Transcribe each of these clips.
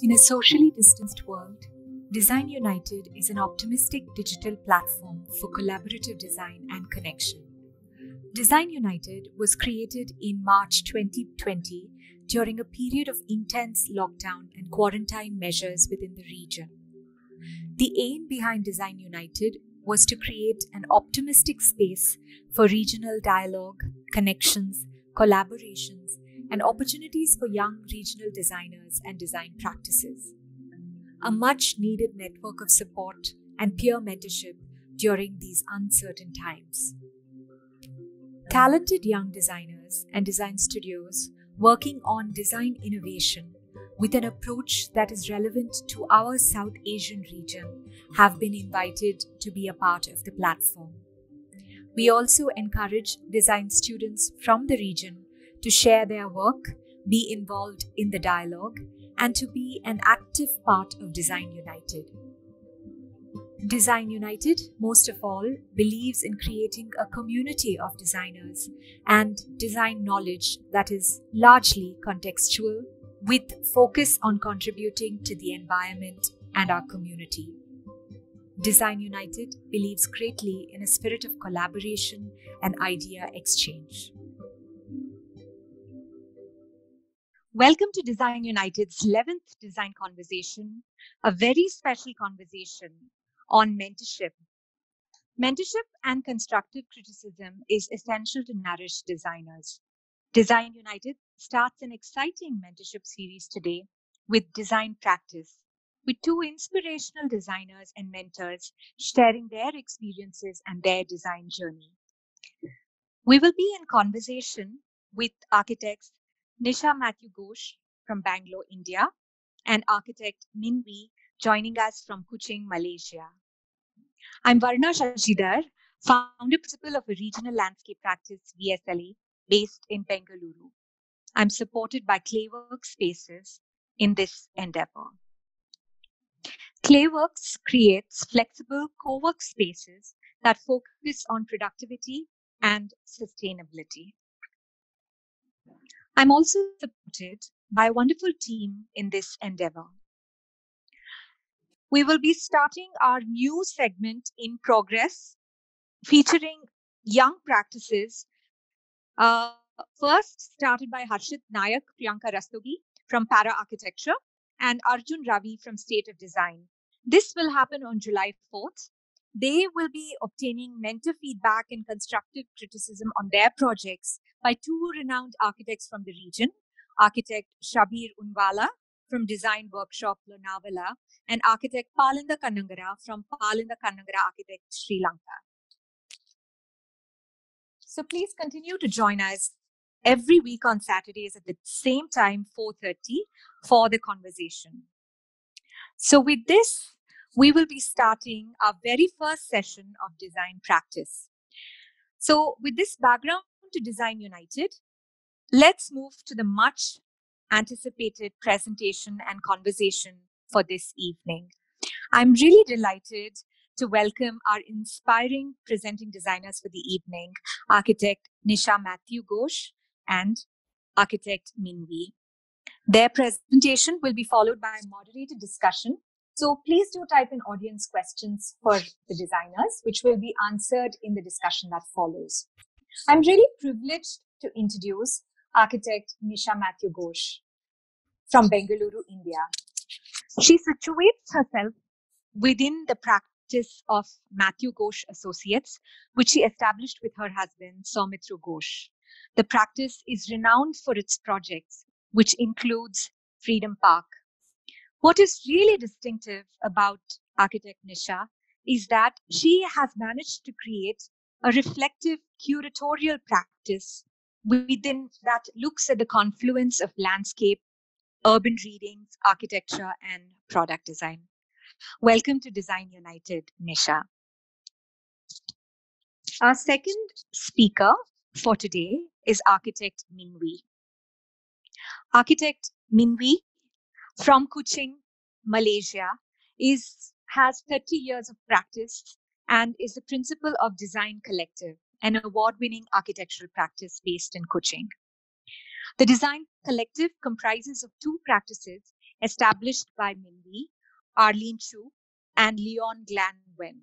In a socially distanced world, Design United is an optimistic digital platform for collaborative design and connection. Design United was created in March 2020 during a period of intense lockdown and quarantine measures within the region. The aim behind Design United was to create an optimistic space for regional dialogue, connections, collaborations, and opportunities for young regional designers and design practices. A much needed network of support and peer mentorship during these uncertain times. Talented young designers and design studios working on design innovation with an approach that is relevant to our South Asian region have been invited to be a part of the platform. We also encourage design students from the region to share their work, be involved in the dialogue, and to be an active part of Design United. Design United, most of all, believes in creating a community of designers and design knowledge that is largely contextual, with focus on contributing to the environment and our community. Design United believes greatly in a spirit of collaboration and idea exchange. Welcome to Design United's 11th Design Conversation, a very special conversation on mentorship. Mentorship and constructive criticism is essential to nourish designers. Design United starts an exciting mentorship series today with design practice, with two inspirational designers and mentors sharing their experiences and their design journey. We will be in conversation with architects Nisha Matthew Ghosh from Bangalore, India, and architect Min Wee joining us from Kuching, Malaysia. I'm Varna Shashidhar, founder principal of a regional landscape practice, VSLA, based in Bengaluru. I'm supported by Clayworks Spaces in this endeavor. Clayworks creates flexible co-work spaces that focus on productivity and sustainability. I'm also supported by a wonderful team in this endeavor. We will be starting our new segment in progress featuring young practices. Uh, first, started by Harshit Nayak, Priyanka Rastogi from Para Architecture, and Arjun Ravi from State of Design. This will happen on July 4th. They will be obtaining mentor feedback and constructive criticism on their projects by two renowned architects from the region architect Shabir Unwala from Design Workshop Lonavala and architect Palinda Kannangara from Palinda Kannangara Architect Sri Lanka. So please continue to join us every week on Saturdays at the same time, 4.30 for the conversation. So with this, we will be starting our very first session of design practice. So with this background to Design United, let's move to the much anticipated presentation and conversation for this evening. I'm really delighted to welcome our inspiring presenting designers for the evening, architect Nisha Matthew Ghosh and architect Min Wee. Their presentation will be followed by a moderated discussion. So please do type in audience questions for the designers, which will be answered in the discussion that follows. I'm really privileged to introduce architect Nisha Matthew Ghosh from Bengaluru, India. She situates herself within the practice of Matthew Ghosh Associates, which she established with her husband, Soumitro Ghosh. The practice is renowned for its projects, which includes Freedom Park. What is really distinctive about architect Nisha is that she has managed to create a reflective curatorial practice within that looks at the confluence of landscape, urban readings, architecture, and product design. Welcome to Design United, Nisha. Our second speaker for today is architect Min Wee. Architect Min Wee from Kuching, Malaysia, is has 30 years of practice and is the principal of Design Collective, an award winning architectural practice based in Kuching. The Design Collective comprises of two practices established by Min Wee, Arlene Chu, and Leon Glan Wen,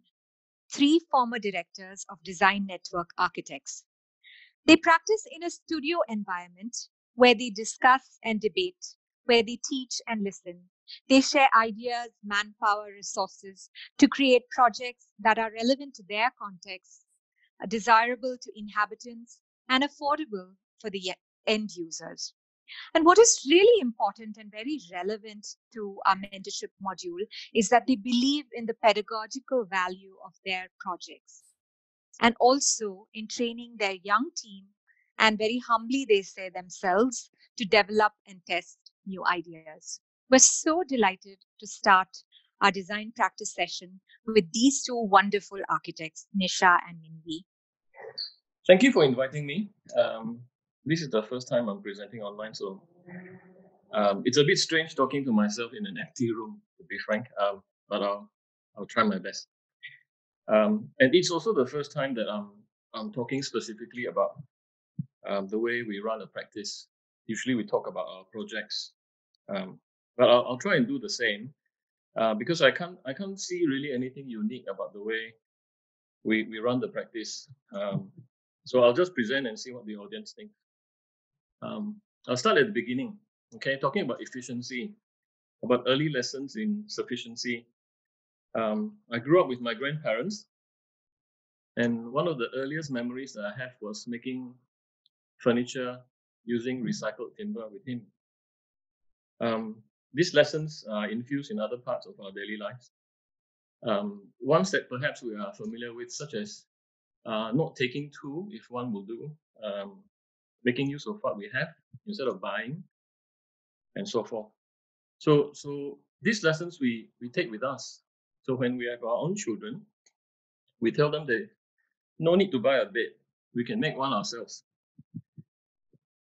three former directors of Design Network Architects. They practice in a studio environment where they discuss and debate, where they teach and listen. They share ideas, manpower, resources to create projects that are relevant to their context, uh, desirable to inhabitants, and affordable for the end users. And what is really important and very relevant to our mentorship module is that they believe in the pedagogical value of their projects and also in training their young team. And very humbly, they say themselves to develop and test new ideas. We're so delighted to start our design practice session with these two wonderful architects, Nisha and Min Wee. Thank you for inviting me. Um, this is the first time I'm presenting online, so um, it's a bit strange talking to myself in an empty room, to be frank. Um, but I'll I'll try my best. Um, and it's also the first time that I'm I'm talking specifically about um, the way we run a practice. Usually we talk about our projects, um, but I'll, I'll, try and do the same uh, because I can't I can't see really anything unique about the way we we run the practice. Um, so I'll just present and see what the audience thinks. Um, I'll start at the beginning. Okay, talking about efficiency, about early lessons in sufficiency. Um, I grew up with my grandparents, and one of the earliest memories that I have was making furniture using recycled timber with him. Um, these lessons are infused in other parts of our daily lives. Um, ones that perhaps we are familiar with, such as uh, not taking two if one will do, um, making use of what we have instead of buying, and so forth. So, so these lessons we we take with us. So when we have our own children, we tell them that no need to buy a bed, we can make one ourselves.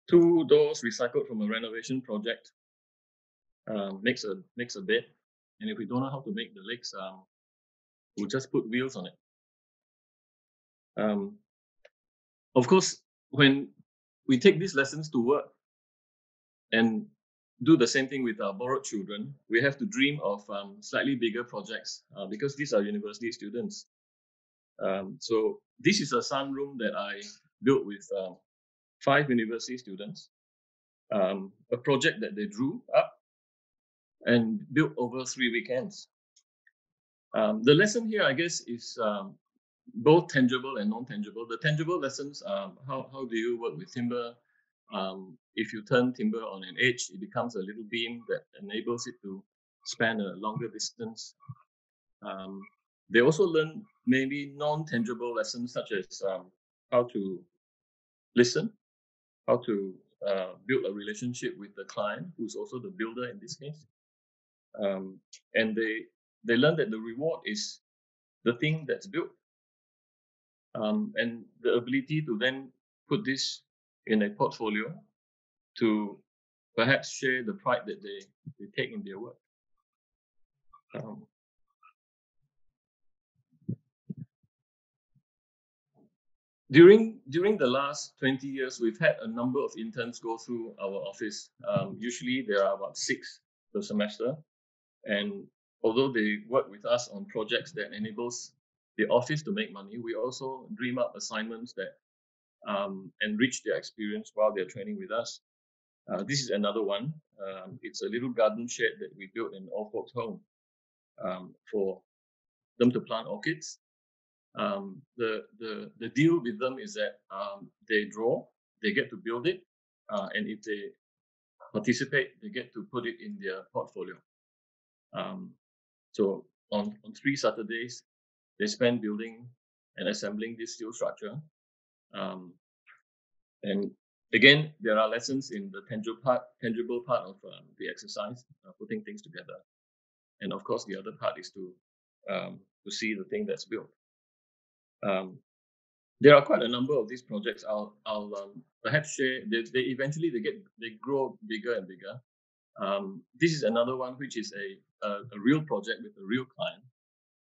Two doors recycled from a renovation project um, makes a makes a bed, and if we don't know how to make the legs, um, we'll just put wheels on it. Um, of course, when we take these lessons to work and do the same thing with our borrowed children, we have to dream of um, slightly bigger projects uh, because these are university students. Um, so this is a sunroom that I built with uh, five university students, um, a project that they drew up and built over three weekends. Um, the lesson here, I guess, is um, both tangible and non-tangible. The tangible lessons, um, how, how do you work with timber? Um, if you turn timber on an edge, it becomes a little beam that enables it to span a longer distance. Um, they also learn maybe non-tangible lessons such as um, how to listen, how to uh, build a relationship with the client, who's also the builder in this case. Um, and they they learn that the reward is the thing that's built um, and the ability to then put this in a portfolio to perhaps share the pride that they, they take in their work. Um, during during the last 20 years, we've had a number of interns go through our office. Um, usually, there are about six per semester, and although they work with us on projects that enables the office to make money, we also dream up assignments that um, enrich their experience while they're training with us. Uh, this is another one. Um, it's a little garden shed that we built in All Folks Home um, for them to plant orchids. Um, the, the, the deal with them is that um, they draw, they get to build it, uh, and if they participate, they get to put it in their portfolio. Um, so on, on three Saturdays, they spend building and assembling this steel structure. Um, and again, there are lessons in the tangible part, tangible part of um, the exercise, uh, putting things together. And of course, the other part is to um, to see the thing that's built. Um, there are quite a number of these projects. I'll I'll um, perhaps share. They, they eventually they get they grow bigger and bigger. Um, this is another one which is a, a, a real project with a real client.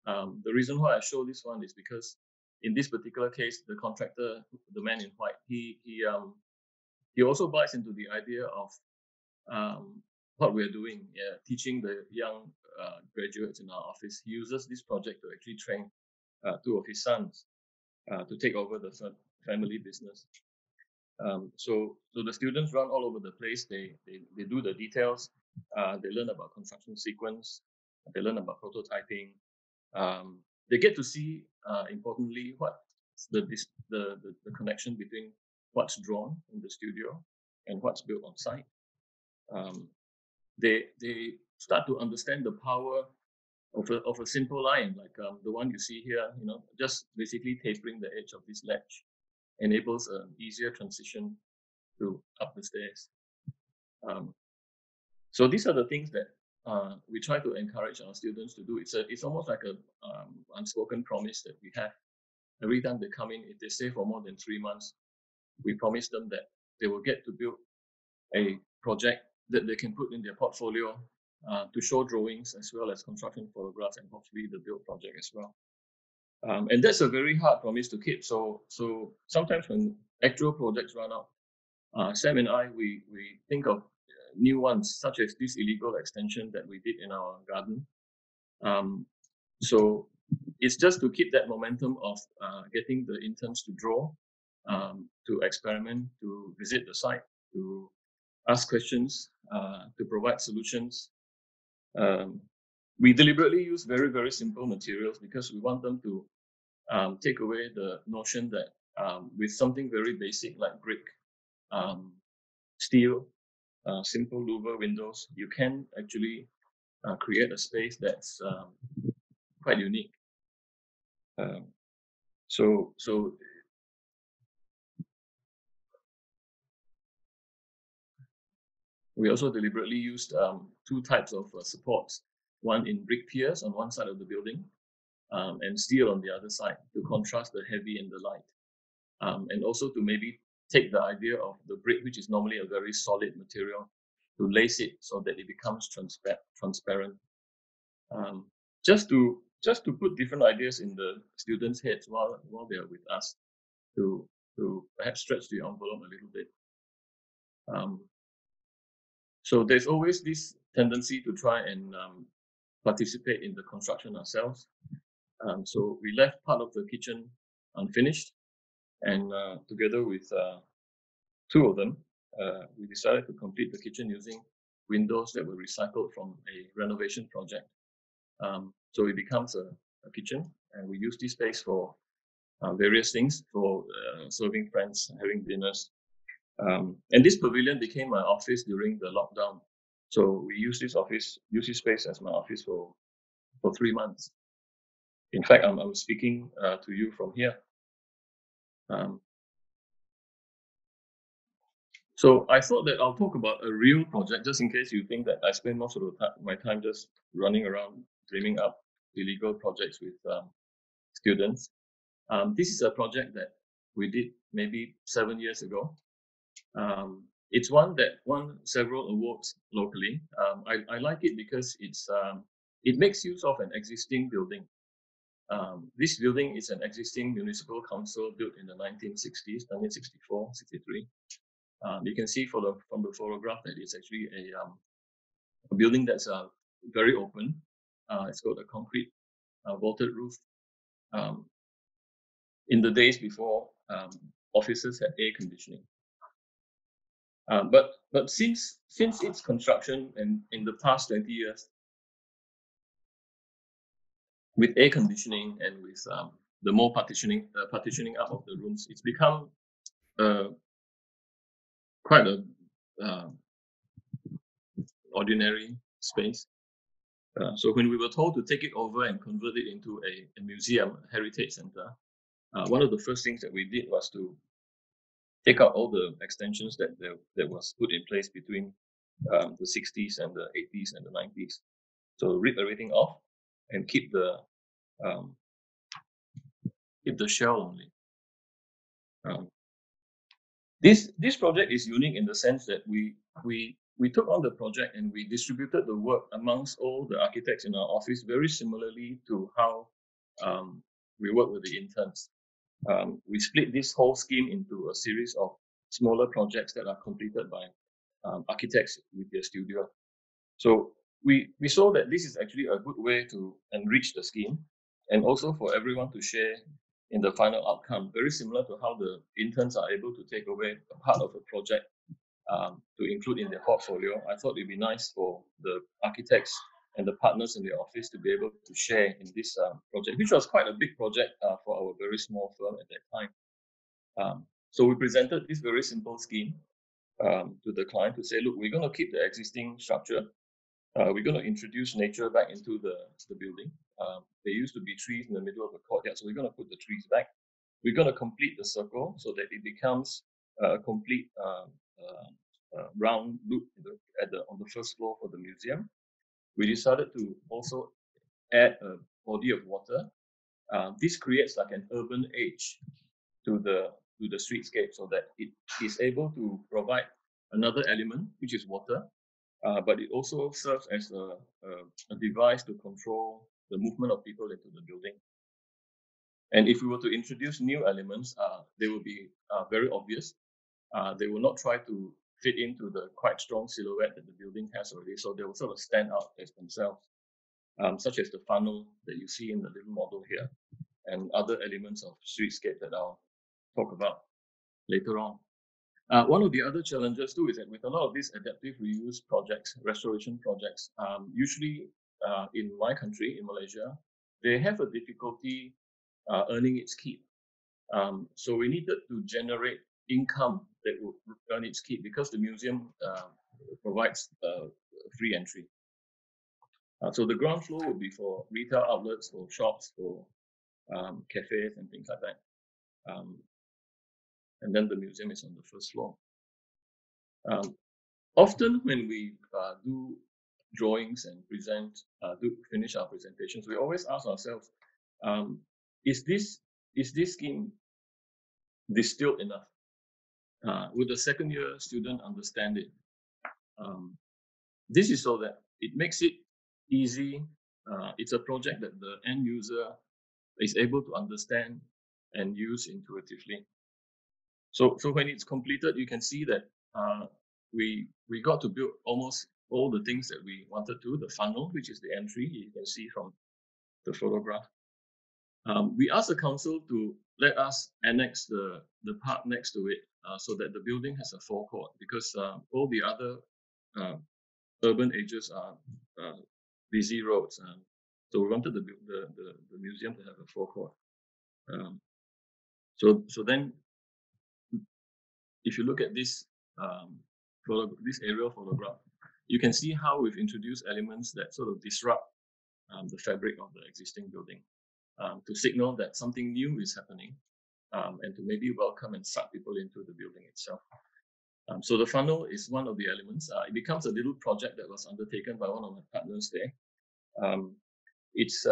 Um, the reason why I show this one is because in this particular case, the contractor, the man in white, he he um he also buys into the idea of um, what we're doing, yeah, teaching the young uh, graduates in our office. He uses this project to actually train uh, two of his sons uh, to take over the family business. Um, so, so the students run all over the place. They they, they do the details. Uh, they learn about construction sequence. They learn about prototyping. Um, they get to see, uh, importantly, what the, the the the connection between what's drawn in the studio and what's built on site. Um, they they start to understand the power of a, of a simple line like um, the one you see here. You know, just basically tapering the edge of this ledge enables an easier transition to up the stairs. Um, so these are the things that uh, we try to encourage our students to do. It's a, it's almost like a um, unspoken promise that we have. Every time they come in, if they stay for more than three months, we promise them that they will get to build a project that they can put in their portfolio uh, to show drawings as well as construction photographs and hopefully the build project as well. Um, and that's a very hard promise to keep. So, so sometimes when actual projects run out, uh, Sam and I, we, we think of uh, new ones, such as this illegal extension that we did in our garden. Um, so it's just to keep that momentum of uh, getting the interns to draw, um, to experiment, to visit the site, to ask questions, uh, to provide solutions. Um, we deliberately use very, very simple materials because we want them to um, take away the notion that um, with something very basic like brick, um, steel, uh, simple louver windows, you can actually uh, create a space that's um, quite unique. Um, so, so we also deliberately used um, two types of uh, supports one in brick piers on one side of the building um, and steel on the other side to contrast the heavy and the light. Um, and also to maybe take the idea of the brick, which is normally a very solid material, to lace it so that it becomes transpa- transparent. Um, just to just to put different ideas in the students' heads while while they are with us, to to perhaps stretch the envelope a little bit. Um, so there's always this tendency to try and um, participate in the construction ourselves. Um, so we left part of the kitchen unfinished, and uh, together with uh, two of them, uh, we decided to complete the kitchen using windows that were recycled from a renovation project. Um, so it becomes a, a, kitchen, and we use this space for uh, various things, for uh, serving friends, having dinners. Um, and this pavilion became my office during the lockdown. So we use this office, use this space as my office for for three months. In fact, I'm, I'm speaking uh, to you from here. Um, so I thought that I'll talk about a real project, just in case you think that I spend most of my time just running around dreaming up illegal projects with um, students. Um, this is a project that we did maybe seven years ago. Um, it's one that won several awards locally. Um, I, I, like it because it's um, it makes use of an existing building. Um, this building is an existing municipal council built in the 1960s, 1964, 63. Um, you can see the, from the photograph that it's actually a, um, a building that's uh, very open. Uh, it's got a concrete uh, vaulted roof. Um, in the days before um, offices had air conditioning. Um, but but since since its construction and in the past 20 years, with air conditioning and with um, the more partitioning uh, partitioning up of the rooms, it's become uh, quite a uh, ordinary space. Uh, so when we were told to take it over and convert it into a, a museum, a heritage center, uh, one of the first things that we did was to take out all the extensions that that, that was put in place between um, the 60s and the 80s and the 90s. So rip everything off and keep the um, keep the shell only. Um, this this project is unique in the sense that we we we took on the project and we distributed the work amongst all the architects in our office very similarly to how um, we work with the interns. Um, we split this whole scheme into a series of smaller projects that are completed by um, architects with their studio. So we, we saw that this is actually a good way to enrich the scheme and also for everyone to share in the final outcome, very similar to how the interns are able to take away a part of a project um, to include in their portfolio. I thought it'd be nice for the architects and the partners in the office to be able to share in this uh, project, which was quite a big project uh, for our very small firm at that time. Um, so we presented this very simple scheme um, to the client to say, look, we're going to keep the existing structure. Uh, we're going to introduce nature back into the, the building. Um, there used to be trees in the middle of the courtyard, so we're going to put the trees back. We're going to complete the circle so that it becomes a complete um, uh, uh, round loop the, at the, on the first floor for the museum. We decided to also add a body of water. Uh, this creates like an urban edge to the to the streetscape so that it is able to provide another element, which is water, uh, but it also serves as a, a, a, device to control the movement of people into the building. And if we were to introduce new elements, uh, they will be uh, very obvious. Uh, they will not try to fit into the quite strong silhouette that the building has already, so they will sort of stand out as themselves, um, such as the funnel that you see in the little model here, and other elements of streetscape that I'll talk about later on. Uh, one of the other challenges too is that with a lot of these adaptive reuse projects, restoration projects, um, usually uh, in my country, in Malaysia, they have a difficulty uh, earning its keep. Um, so we needed to generate income that would earn its keep because the museum uh, provides uh, free entry. Uh, so the ground floor would be for retail outlets, for shops, for um, cafes and things like that. Um, and then the museum is on the first floor. Um, often when we uh, do drawings and present, uh, do finish our presentations, we always ask ourselves, um, is this is this scheme distilled enough? Uh, would the second year student understand it? Um, this is so that it makes it easy. Uh, it's a project that the end user is able to understand and use intuitively. So, so when it's completed, you can see that uh, we we got to build almost all the things that we wanted to. The funnel, which is the entry, you can see from the photograph. Um, we asked the council to let us annex the the part next to it uh, so that the building has a forecourt because uh, all the other uh, urban edges are uh, busy roads. Um, so we wanted the, the, the, the, museum to have a forecourt. Um, so so then if you look at this um, photo, this aerial photograph, you can see how we've introduced elements that sort of disrupt um, the fabric of the existing building um, to signal that something new is happening um, and to maybe welcome and suck people into the building itself. Um, so the funnel is one of the elements. Uh, it becomes a little project that was undertaken by one of my partners there. Um, it's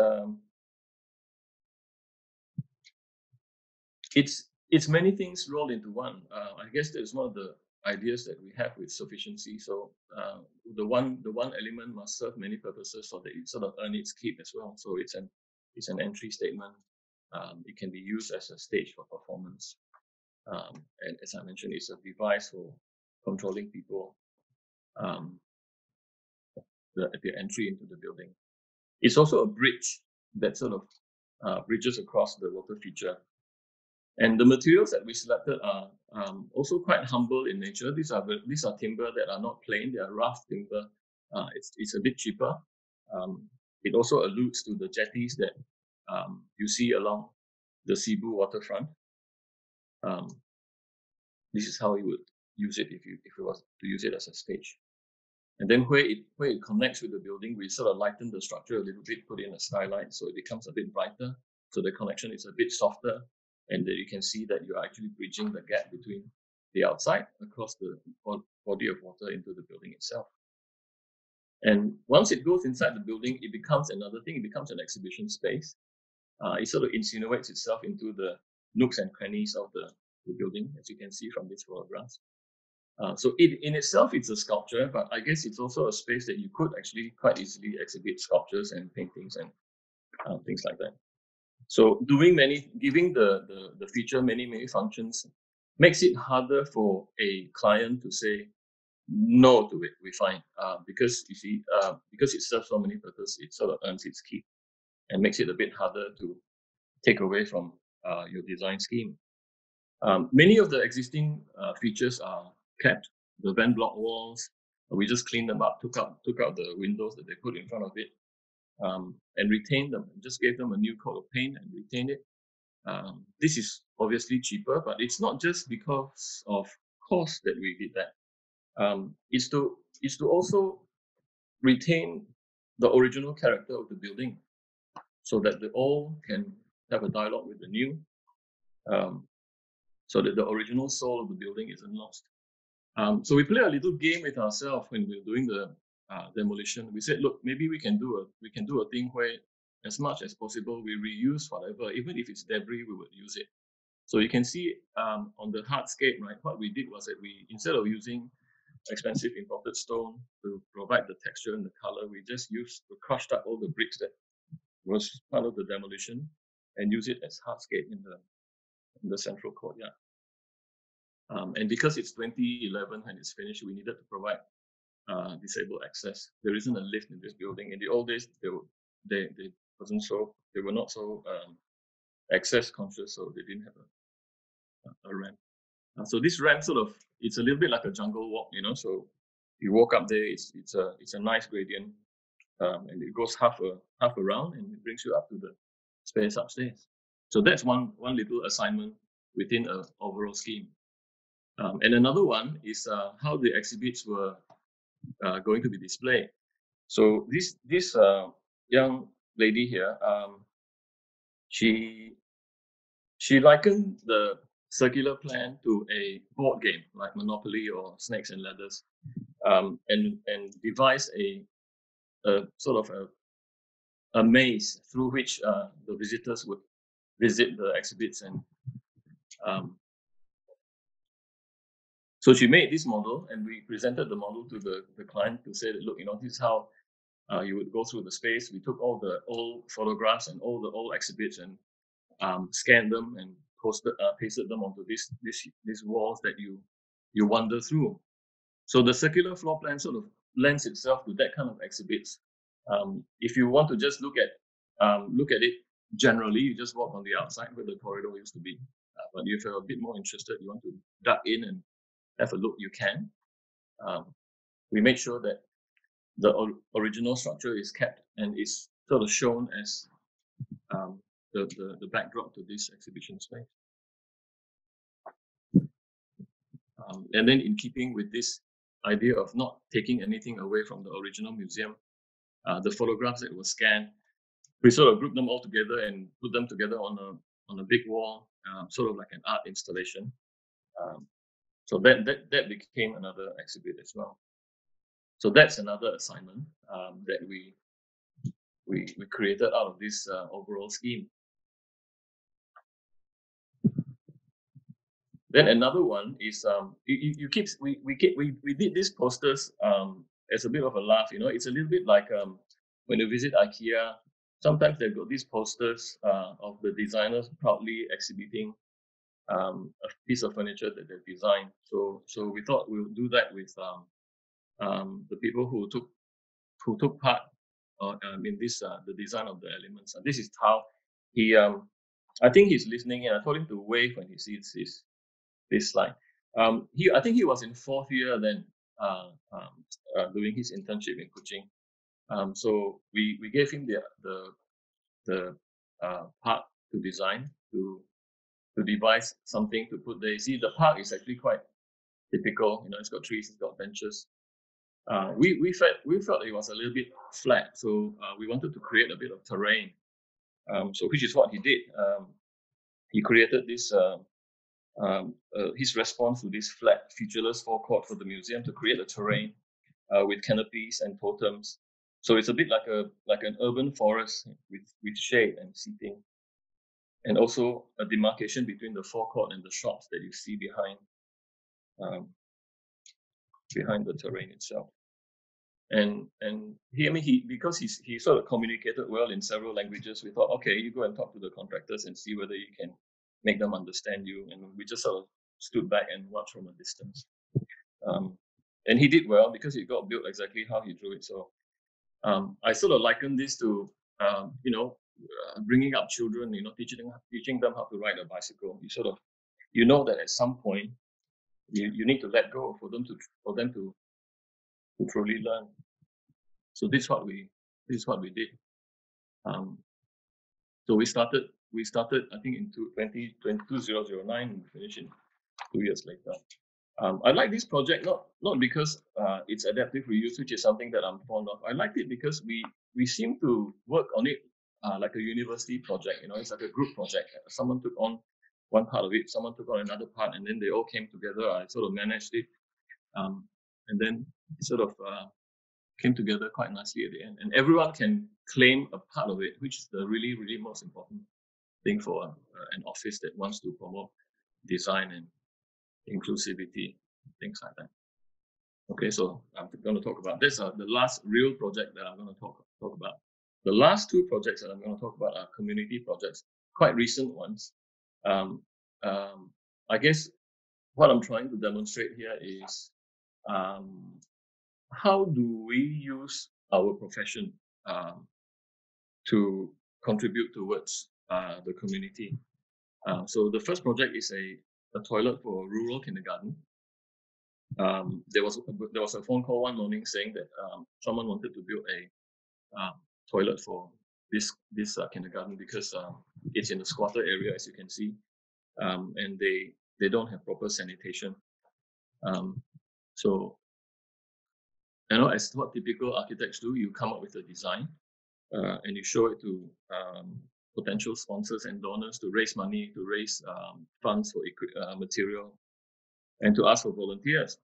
it's it's many things rolled into one. Uh, I guess that's one of the ideas that we have with sufficiency. So uh, the one the one element must serve many purposes so that it sort of earns its keep as well. So it's an it's an entry statement. Um, it can be used as a stage for performance. Um, and as I mentioned, it's a device for controlling people um, the, the entry into the building. It's also a bridge that sort of uh, bridges across the water feature and the materials that we selected are um, also quite humble in nature. These are these are timber that are not plain; they are rough timber. Uh, it's it's a bit cheaper. Um, it also alludes to the jetties that um, you see along the Sibu waterfront. Um, this is how you would use it if you if it was to use it as a stage. And then where it where it connects with the building, we sort of lighten the structure a little bit, put in a skylight so it becomes a bit brighter. So the connection is a bit softer and you can see that you're actually bridging the gap between the outside across the body of water into the building itself. And once it goes inside the building, it becomes another thing. It becomes an exhibition space. Uh, it sort of insinuates itself into the nooks and crannies of the, the building, as you can see from these photographs. Uh, so it in itself, it's a sculpture, but I guess it's also a space that you could actually quite easily exhibit sculptures and paintings and uh, things like that. So doing many, giving the, the, the feature many, many functions makes it harder for a client to say, no to it. We find uh, because you see uh, because it serves so many purposes, it sort of earns its keep and makes it a bit harder to take away from uh, your design scheme. Um, many of the existing uh, features are kept. The vent block walls, we just cleaned them up, took out took out the windows that they put in front of it, um, and retained them. Just gave them a new coat of paint and retained it. Um, this is obviously cheaper, but it's not just because of cost that we did that. Um, it's to it's to also retain the original character of the building, so that the old can have a dialogue with the new, um, so that the original soul of the building isn't lost. Um, so we play a little game with ourselves when we're doing the uh, demolition. We said, look, maybe we can do a we can do a thing where, as much as possible, we reuse whatever, even if it's debris, we would use it. So you can see um, on the hardscape, right? What we did was that we instead of using expensive imported stone to provide the texture and the color, we just used we crushed up all the bricks that was part of the demolition and use it as hardscape in the in the central courtyard. Um, and because it's 2011 and it's finished, we needed to provide uh, disabled access. There isn't a lift in this building. In the old days, they were, they, they wasn't so they were not so um, access conscious, so they didn't have a, a ramp. Uh, so this ramp sort of it's a little bit like a jungle walk, you know. So you walk up there, it's it's a it's a nice gradient, um, and it goes half a half around and it brings you up to the space upstairs. So that's one one little assignment within a overall scheme. Um, and another one is uh, how the exhibits were uh, going to be displayed. So this this uh, young lady here, um, she she likened the circular plan to a board game like Monopoly or Snakes and Ladders, um, and and devised a, a sort of a, a maze through which uh, the visitors would visit the exhibits and um, so she made this model and we presented the model to the, the client to say look, you know, this is how uh, you would go through the space. We took all the old photographs and all the old exhibits and um, scanned them and posted, uh, pasted them onto this, this, these walls that you, you wander through. So the circular floor plan sort of lends itself to that kind of exhibits. Um, if you want to just look at um, look at it generally, you just walk on the outside where the corridor used to be. Uh, but if you're a bit more interested, you want to duck in and have a look, you can. Um, we make sure that the or- original structure is kept and is sort of shown as um, the, the, the backdrop to this exhibition space. Um, and then in keeping with this idea of not taking anything away from the original museum, uh, the photographs that were scanned, we sort of group them all together and put them together on a on a big wall, um, sort of like an art installation. Um, so that, that, that became another exhibit as well. So that's another assignment um, that we, we, we created out of this uh, overall scheme. Then another one is um, you, you keep we we keep, we we did these posters um, as a bit of a laugh. You know, it's a little bit like um, when you visit IKEA. Sometimes they've got these posters uh, of the designers proudly exhibiting um, a piece of furniture that they've designed. So so we thought we'll do that with um, um, the people who took who took part uh, um, in this uh, the design of the elements. And this is how he um, I think he's listening and I told him to wave when he sees this this slide. Um, he I think he was in fourth year then uh, um, uh, doing his internship in Kuching. Um, so we we gave him the the the uh, part to design to to devise something to put there. You see, the park is actually quite typical. You know, it's got trees, it's got benches. Uh, we we felt we felt it was a little bit flat, so uh, we wanted to create a bit of terrain. Um, so which is what he did. Um, he created this. Uh, um, uh, his response to this flat, featureless forecourt for the museum to create a terrain uh, with canopies and totems. So it's a bit like a like an urban forest with with shade and seating and also a demarcation between the forecourt and the shops that you see behind um, behind the terrain itself. And and he, I mean, he because he's he sort of communicated well in several languages. We thought, okay, you go and talk to the contractors and see whether you can make them understand you. And we just sort of stood back and watched from a distance. Um, and he did well because it got built exactly how he drew it. So um, I sort of liken this to um, you know uh, bringing up children, you know, teaching them, teaching them how to ride a bicycle. You sort of you know that at some point you, you need to let go for them to for them to to truly learn. So this is what we this is what we did. Um, so we started we started I think in 20, 2009 we finished in two years later. Um, I like this project not not because uh, it's adaptive reuse, which is something that I'm fond of. I liked it because we we seem to work on it uh, like a university project. You know, it's like a group project. Someone took on one part of it, someone took on another part, and then they all came together. I sort of managed it, um, and then it sort of uh, came together quite nicely at the end. And everyone can claim a part of it, which is the really really most important thing for uh, an office that wants to promote design and inclusivity, things like that. Okay, so I'm going to talk about this. Uh, the last real project that I'm going to talk talk about. The last two projects that I'm going to talk about are community projects, quite recent ones. Um, um, I guess what I'm trying to demonstrate here is um, how do we use our profession um, to contribute towards uh, the community. Uh, so the first project is a a toilet for a rural kindergarten. Um, there was there was a phone call one morning saying that um, someone wanted to build a um, toilet for this this uh, kindergarten because um, it's in a squatter area, as you can see, um, and they they don't have proper sanitation. Um, so, you know, as what typical architects do, you come up with a design uh, and you show it to potential sponsors and donors to raise money, to raise um, funds for uh, material, and to ask for volunteers.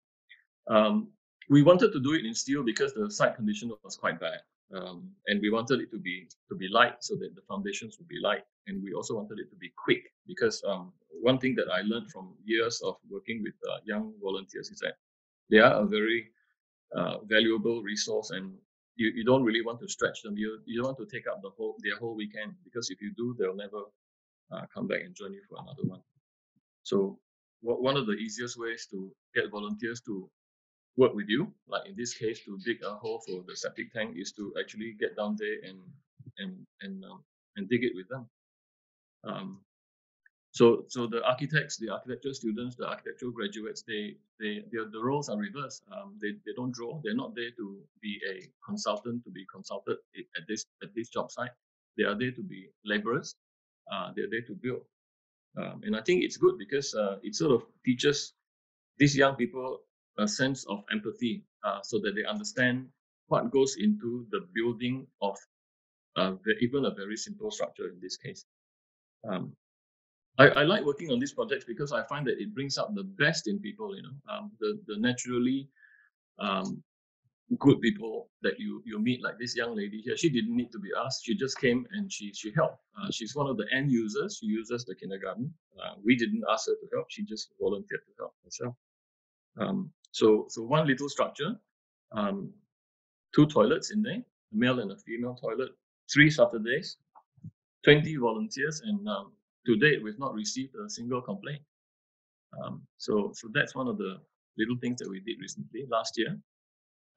Um, we wanted to do it in steel because the site condition was quite bad, um, and we wanted it to be to be light so that the foundations would be light, and we also wanted it to be quick because um, one thing that I learned from years of working with uh, young volunteers is that they are a very uh, valuable resource and you, you don't really want to stretch them. You you don't want to take up the whole their whole weekend because if you do, they'll never uh, come back and join you for another one. So one of the easiest ways to get volunteers to work with you, like in this case, to dig a hole for the septic tank, is to actually get down there and and and um, and dig it with them. Um, so, so the architects, the architecture students, the architectural graduates, they, they, the roles are reversed. Um, they, they don't draw. They're not there to be a consultant to be consulted at this at this job site. They are there to be laborers. Uh, they're there to build. Um, and I think it's good because uh, it sort of teaches these young people a sense of empathy, uh, so that they understand what goes into the building of uh, even a very simple structure in this case. Um, I, I like working on these projects because I find that it brings out the best in people. You know, um, the the naturally um, good people that you you meet, like this young lady here. She didn't need to be asked. She just came and she she helped. Uh, she's one of the end users. She uses the kindergarten. Uh, we didn't ask her to help. She just volunteered to help herself. Um, so so one little structure, um, two toilets in there, a male and a female toilet, three Saturdays, 20 volunteers, and um, to date, we've not received a single complaint. Um, so, so that's one of the little things that we did recently last year.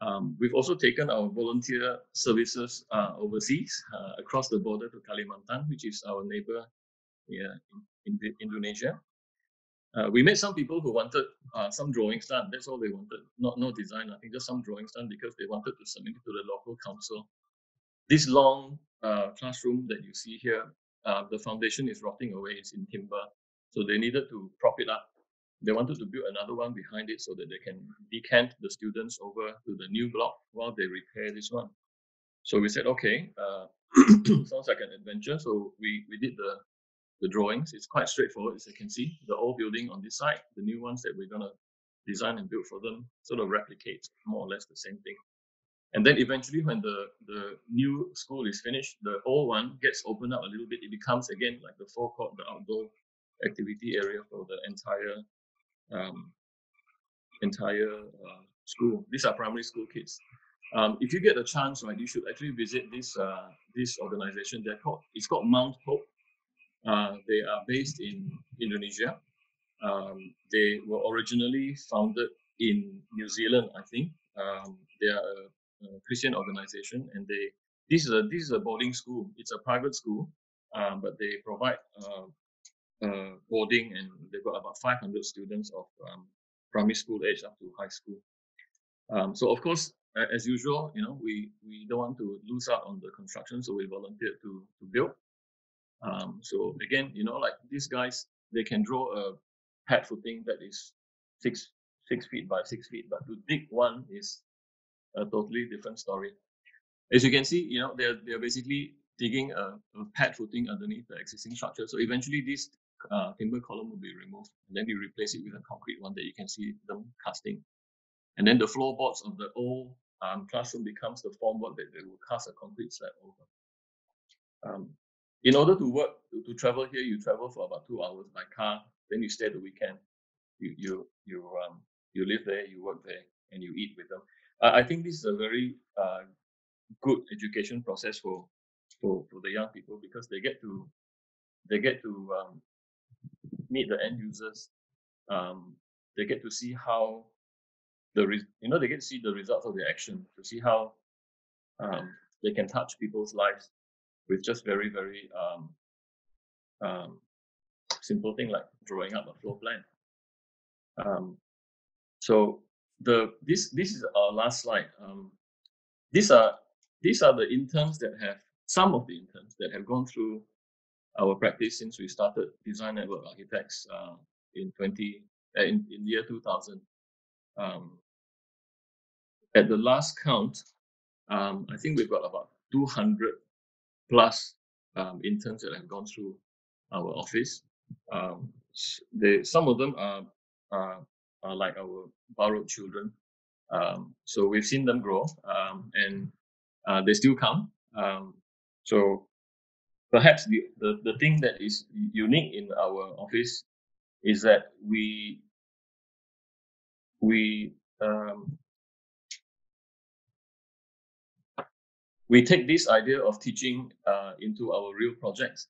Um, we've also taken our volunteer services uh, overseas, uh, across the border to Kalimantan, which is our neighbor yeah, in, in Indonesia. Uh, we met some people who wanted uh, some drawings done. That's all they wanted. Not no design. I think just some drawings done because they wanted to submit it to the local council. This long uh, classroom that you see here uh, the foundation is rotting away. It's in timber. So they needed to prop it up. They wanted to build another one behind it so that they can decant the students over to the new block while they repair this one. So we said, okay, uh, sounds like an adventure. So we, we did the, the drawings. It's quite straightforward, as you can see. The old building on this side, the new ones that we're going to design and build for them sort of replicate more or less the same thing. And then eventually, when the, the new school is finished, the old one gets opened up a little bit. It becomes again like the forecourt, the outdoor activity area for the entire um, entire uh, school. These are primary school kids. Um, if you get a chance, right, you should actually visit this uh, this organization. They're called it's called Mount Hope. Uh, they are based in Indonesia. Um, they were originally founded in New Zealand, I think. Um, they are a, a, Christian organization, and they this is a this is a boarding school. It's a private school, um, but they provide uh, uh, boarding, and they've got about 500 students of um, primary school age up to high school. Um, so of course, as usual, you know, we we don't want to lose out on the construction, so we volunteered to to build. Um, so again, you know, like these guys, they can draw a pad footing that is six six feet by six feet, but to dig one is a totally different story. As you can see, you know, they're they're basically digging a, a pad footing underneath the existing structure. So eventually, this uh, timber column will be removed, and then you replace it with a concrete one that you can see them casting. And then the floorboards of the old um, classroom becomes the formwork that they will cast a concrete slab over. Um, in order to work to, to, travel here, you travel for about two hours by car. Then you stay the weekend. You you you um you live there, you work there, and you eat with them. I think this is a very uh, good education process for for for the young people because they get to they get to um, meet the end users. Um, they get to see how the re- you know they get to see the results of their action to see how um, they can touch people's lives with just very very um, um, simple thing like drawing up a floor plan. Um, so the this this is our last slide. Um, these are these are the interns that have some of the interns that have gone through our practice since we started Design Network Architects uh, in 20 uh, in, in year 2000. Um, at the last count, um, I think we've got about 200 plus um, interns that have gone through our office. Um, they, some of them are, are, are like our borrowed children. Um, so we've seen them grow um, and uh, they still come. Um, so perhaps the, the, the thing that is unique in our office is that we we um, we take this idea of teaching uh, into our real projects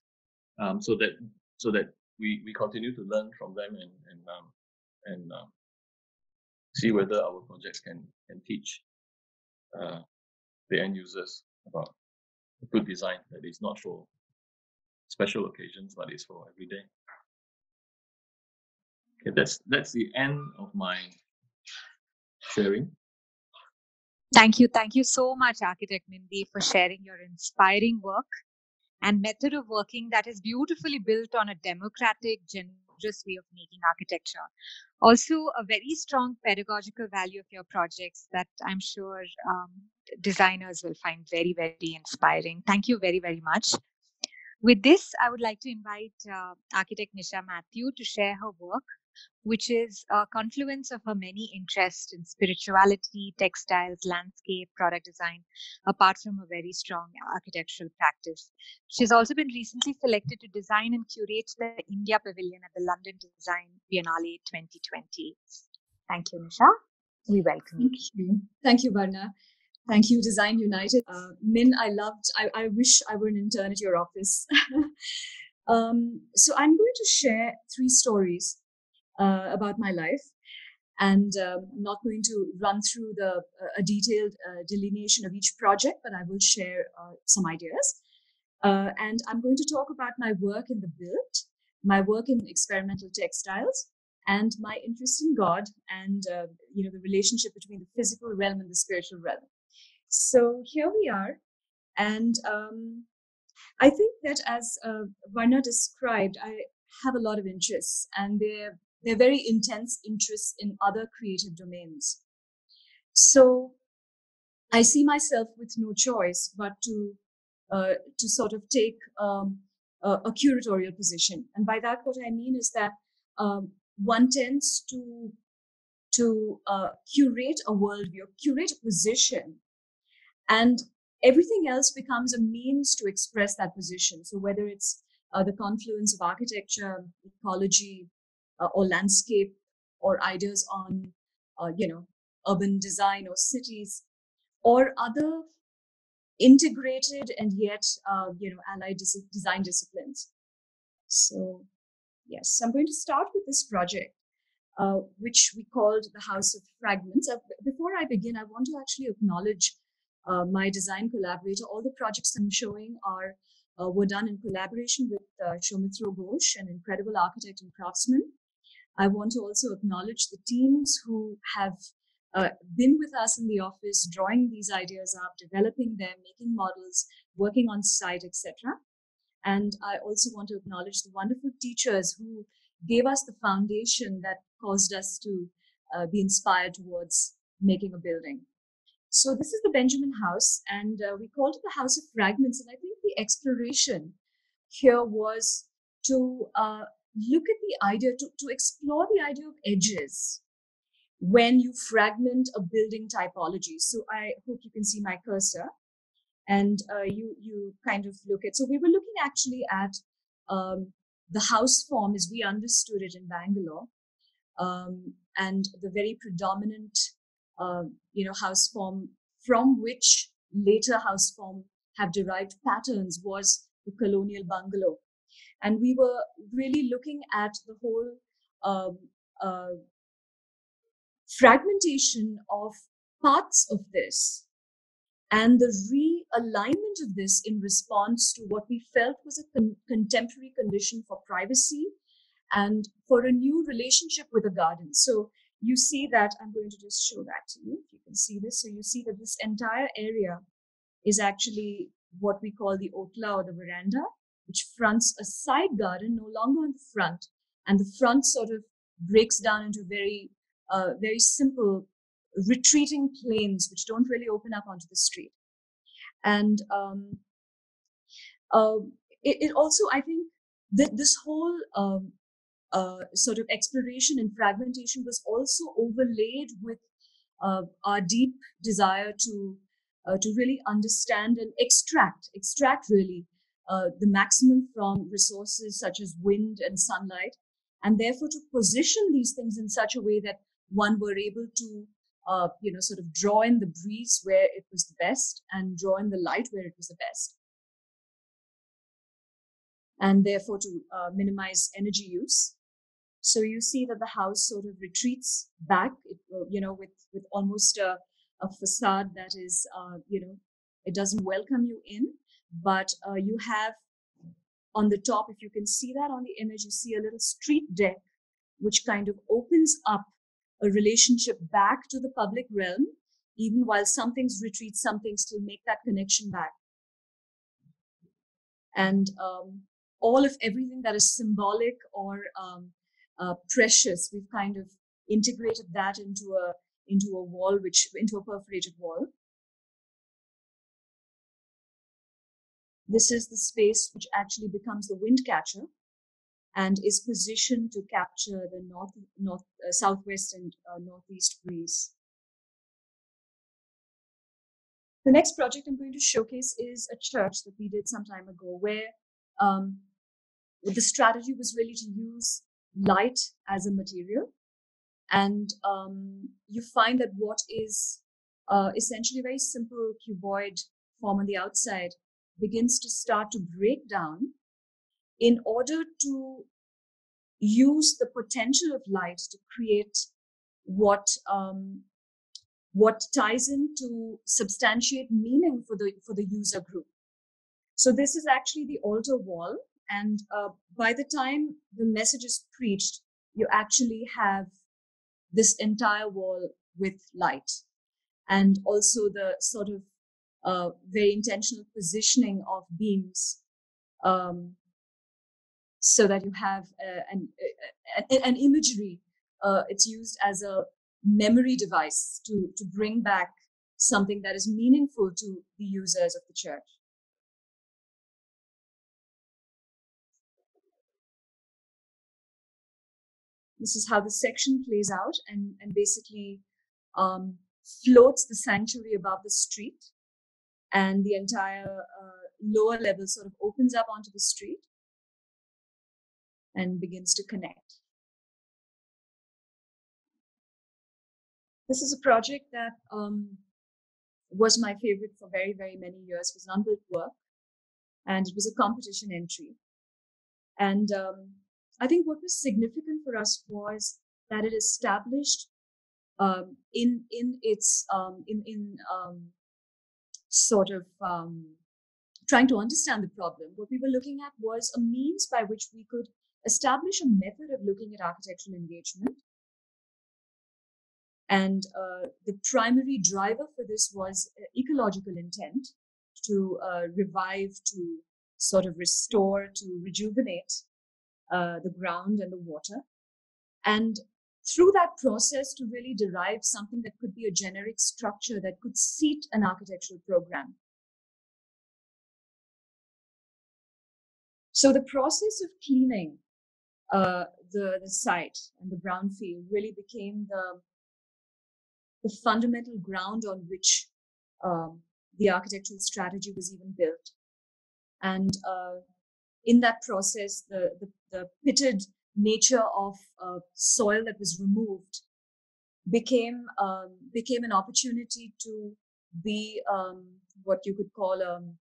um, so that so that we, we continue to learn from them and and um, and um, see whether our projects can can teach uh, the end users about good design that is not for special occasions but is for every day. Okay, that's that's the end of my sharing. Thank you. Thank you so much, Architect Min Wee, for sharing your inspiring work and method of working that is beautifully built on a democratic, generous way of making architecture. Also, a very strong pedagogical value of your projects that I'm sure um, designers will find very, very inspiring. Thank you very, very much. With this, I would like to invite uh, architect Nisha Matthew to share her work which is a confluence of her many interests in spirituality, textiles, landscape, product design, apart from a very strong architectural practice. She's also been recently selected to design and curate the India Pavilion at the London Design Biennale 2020. Thank you, Nisha. We welcome you. Thank you, Thank you Varna. Thank you, Design United. Uh, Min, I loved, I, I wish I were an intern at your office. um, so I'm going to share three stories uh, about my life. And um, not going to run through the uh, a detailed uh, delineation of each project but i will share uh, some ideas. Uh, and i'm going to talk about my work in the build my work in experimental textiles and my interest in god and uh, you know the relationship between the physical realm and the spiritual realm. So here we are and um, i think that as varna described i have a lot of interests and they're they're very intense interests in other creative domains. So I see myself with no choice but to uh, to sort of take um, a, a, curatorial position, and by that, what I mean is that um, one tends to to uh, curate a worldview, curate a position, and everything else becomes a means to express that position. So whether it's uh, the confluence of architecture, ecology, uh, or landscape or ideas on uh, you know urban design or cities or other integrated and yet uh, you know allied dis- design disciplines so yes i'm going to start with this project uh, which we called the House of Fragments. Uh, before I begin, I want to actually acknowledge uh, my design collaborator. All the projects I'm showing are uh, were done in collaboration with uh, Soumitro Ghosh, an incredible architect and craftsman. I want to also acknowledge the teams who have uh, been with us in the office, drawing these ideas up, developing them, making models, working on site, etc. And I also want to acknowledge the wonderful teachers who gave us the foundation that caused us to uh, be inspired towards making a building. So this is the Benjamin House, and uh, we called it the House of Fragments. And I think the exploration here was to uh, look at the idea, to, to explore the idea of edges when you fragment a building typology. So I hope you can see my cursor, and uh, you you kind of look at. So we were looking actually at um, the house form as we understood it in Bangalore, um, and the very predominant, uh, you know, house form from which later house form have derived patterns was the colonial bungalow, and we were really looking at the whole um, uh, fragmentation of parts of this and the realignment of this in response to what we felt was a con- contemporary condition for privacy and for a new relationship with a garden. So you see that I'm going to just show that to you. You can see this, so you see that this entire area is actually what we call the otla or the veranda, which fronts a side garden, no longer on the front, and the front sort of breaks down into very, uh, very simple retreating planes which don't really open up onto the street. And um, uh, it, it, also, I think, that this whole um, uh, sort of exploration and fragmentation was also overlaid with uh, our deep desire to uh, to really understand and extract, extract really uh, the maximum from resources such as wind and sunlight, and therefore to position these things in such a way that one were able to uh, you know, sort of draw in the breeze where it was the best and draw in the light where it was the best. And therefore to uh, minimize energy use. So you see that the house sort of retreats back, it, uh, you know, with, with almost a, a facade that is, uh, you know, it doesn't welcome you in, but uh, you have on the top, if you can see that on the image, you see a little street deck, which kind of opens up a relationship back to the public realm, even while some things retreat, some things still make that connection back. And um, all of everything that is symbolic or um, uh, precious, we've kind of integrated that into a into a wall, which into a perforated wall. This is the space which actually becomes the wind catcher and is positioned to capture the north, north, uh, southwest and uh, northeast breeze. The next project I'm going to showcase is a church that we did some time ago, where um, the strategy was really to use light as a material. And um, you find that what is uh, essentially a very simple cuboid form on the outside begins to start to break down in order to use the potential of light to create what um, what ties in to substantiate meaning for the for the user group. So this is actually the altar wall, and uh, by the time the message is preached, you actually have this entire wall with light, and also the sort of uh, very intentional positioning of beams um, so that you have uh, an, uh, an imagery. Uh, it's used as a memory device to, to bring back something that is meaningful to the users of the church. This is how the section plays out and, and basically um, floats the sanctuary above the street. And the entire uh, lower level sort of opens up onto the street and begins to connect. This is a project that um, was my favorite for very, very many years. It was an unbuilt work, and it was a competition entry. And um, I think what was significant for us was that it established um, in in its um, in in um, sort of um, trying to understand the problem. What we were looking at was a means by which we could establish a method of looking at architectural engagement. And uh, the primary driver for this was uh, ecological intent to uh, revive, to sort of restore, to rejuvenate uh, the ground and the water. And through that process, to really derive something that could be a generic structure that could seat an architectural program. So the process of cleaning uh, the, the site and the brownfield really became the, the fundamental ground on which um, the architectural strategy was even built. And uh, in that process, the, the, the pitted nature of uh, soil that was removed became um, became an opportunity to be um, what you could call a, um,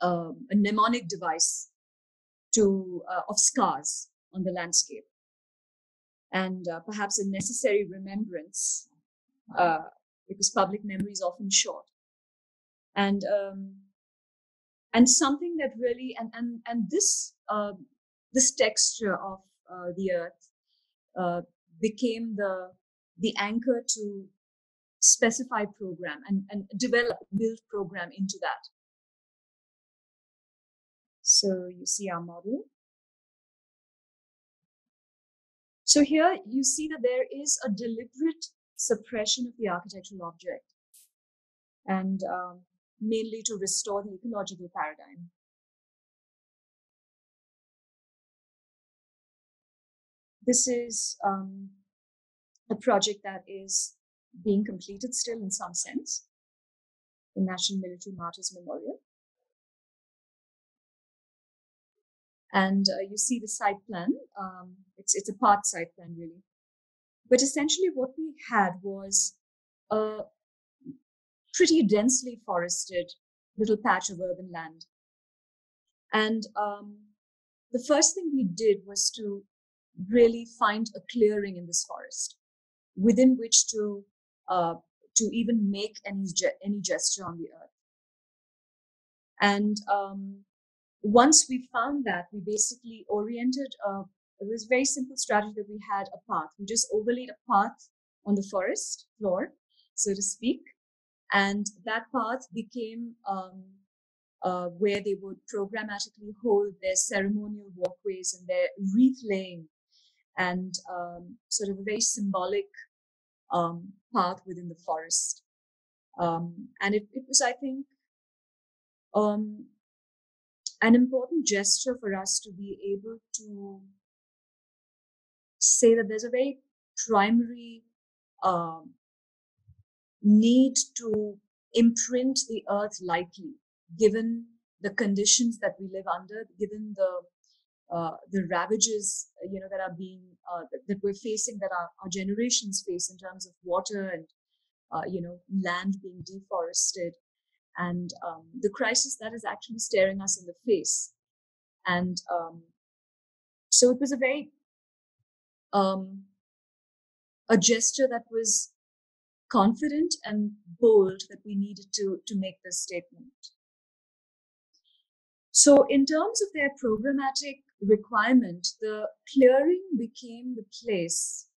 um, a mnemonic device to uh, of scars on the landscape, and uh, perhaps a necessary remembrance uh, because public memory is often short, and um, and something that really and and and this um, this texture of uh, the earth uh, became the the anchor to specify program and, and develop build program into that. So you see our model? So here you see that there is a deliberate suppression of the architectural object and um, mainly to restore the ecological paradigm This is um, a project that is being completed still in some sense, the National Military Martyrs Memorial. And uh, you see the site plan. Um, it's, it's a part site plan, really. But essentially, what we had was a pretty densely forested little patch of urban land. And um, the first thing we did was to really find a clearing in this forest within which to uh, to even make any ge- any gesture on the earth. And um, once we found that, we basically oriented. A, it was a very simple strategy that we had a path. We just overlaid a path on the forest floor, so to speak, and that path became um, uh, where they would programmatically hold their ceremonial walkways and their wreath laying and um, sort of a very symbolic um, path within the forest. Um, and it, it was, I think, um, an important gesture for us to be able to say that there's a very primary um, need to imprint the earth lightly, given the conditions that we live under, given the uh, the ravages uh, you know that are being uh, that, that, we're facing that our, our, generations face in terms of water and uh, you know land being deforested and um, the crisis that is actually staring us in the face. And um, so it was a very um, a gesture that was confident and bold that we needed to to make this statement. So, in terms of their programmatic requirement, the clearing became the place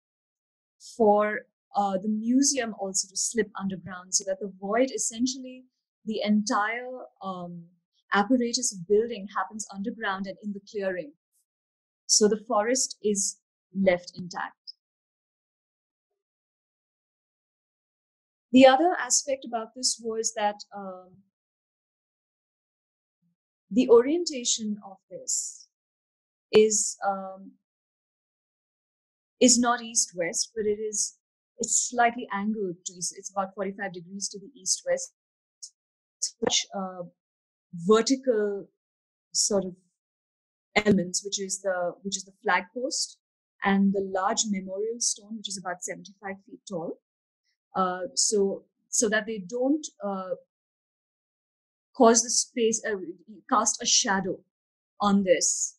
for uh, the museum also to slip underground so that the void essentially the entire um, apparatus of building happens underground and in the clearing. So the forest is left intact. The other aspect about this was that um, the orientation of this is um, is not east west, but it is it's slightly angled to east. It's about 45 degrees to the east west. Such uh, vertical sort of elements, which is the which is the flag post and the large memorial stone, which is about 75 feet tall. Uh, so so that they don't uh, cause the space, uh, cast a shadow on this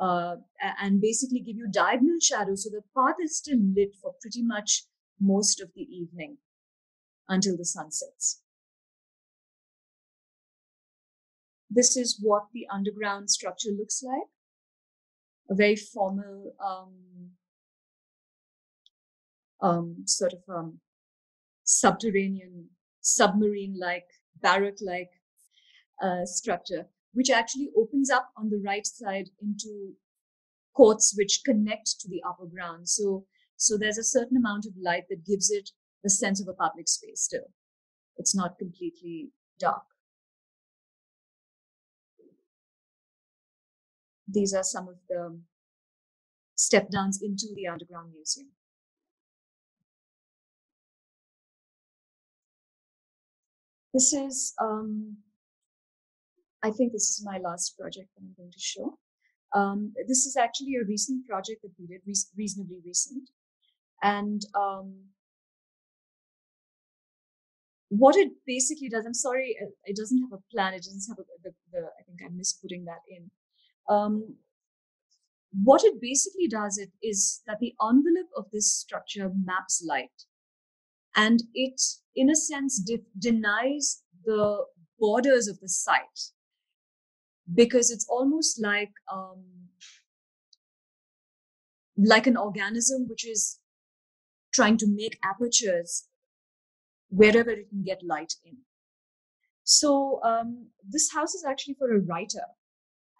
uh, and basically give you diagonal shadows so the path is still lit for pretty much most of the evening until the sun sets. This is what the underground structure looks like. A very formal um, um, sort of um, subterranean, submarine-like, barrack-like uh, structure, which actually opens up on the right side into courts which connect to the upper ground. So, so there's a certain amount of light that gives it the sense of a public space still. It's not completely dark. These are some of the step downs into the underground museum. This is, um, I think this is my last project that I'm going to show. Um, this is actually a recent project that we did, re reasonably recent. And um, what it basically does, I'm sorry, it doesn't have a plan. It doesn't have a, the, the I think I'm misputting that in. Um, what it basically does it is that the envelope of this structure maps light and it in a sense de- denies the borders of the site because it's almost like um, like an organism which is trying to make apertures wherever it can get light in. So um, this house is actually for a writer.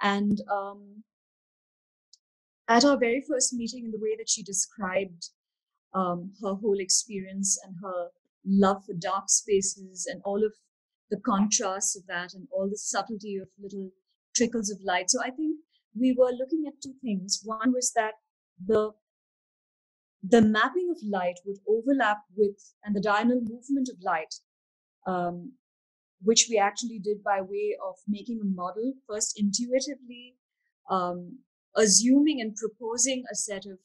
And um, at our very first meeting, in the way that she described um, her whole experience and her love for dark spaces and all of the contrasts of that and all the subtlety of little trickles of light. So I think we were looking at two things. One was that the the mapping of light would overlap with and the diurnal movement of light um, which we actually did by way of making a model first intuitively, um, assuming and proposing a set of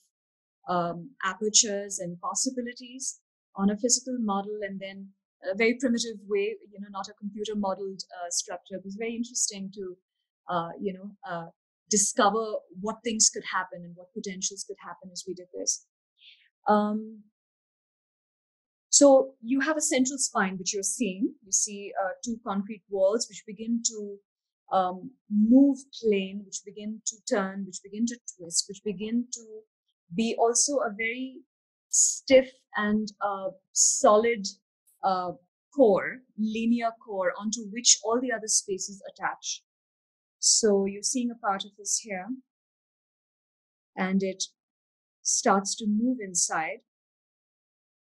um, apertures and possibilities on a physical model, and then a very primitive way, you know, not a computer modeled uh, structure. It was very interesting to, uh, you know, uh, discover what things could happen and what potentials could happen as we did this. Um, so you have a central spine, which you're seeing. You see uh, two concrete walls, which begin to um, move plane, which begin to turn, which begin to twist, which begin to be also a very stiff and uh, solid uh, core, linear core, onto which all the other spaces attach. So you're seeing a part of this here, and it starts to move inside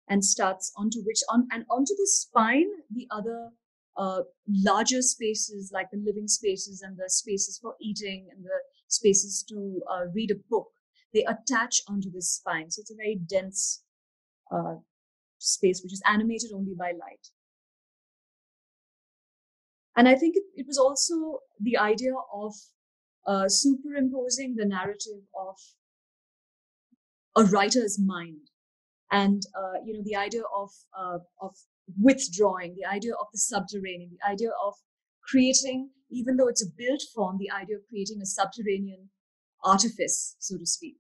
and starts onto which on and onto the spine the other uh, larger spaces like the living spaces and the spaces for eating and the spaces to uh, read a book they attach onto this spine. So it's a very dense uh, space which is animated only by light and i think it, it was also the idea of uh, superimposing the narrative of a writer's mind and uh, you know the idea of uh, of withdrawing, the idea of the subterranean, the idea of creating, even though it's a built form, the idea of creating a subterranean artifice, so to speak.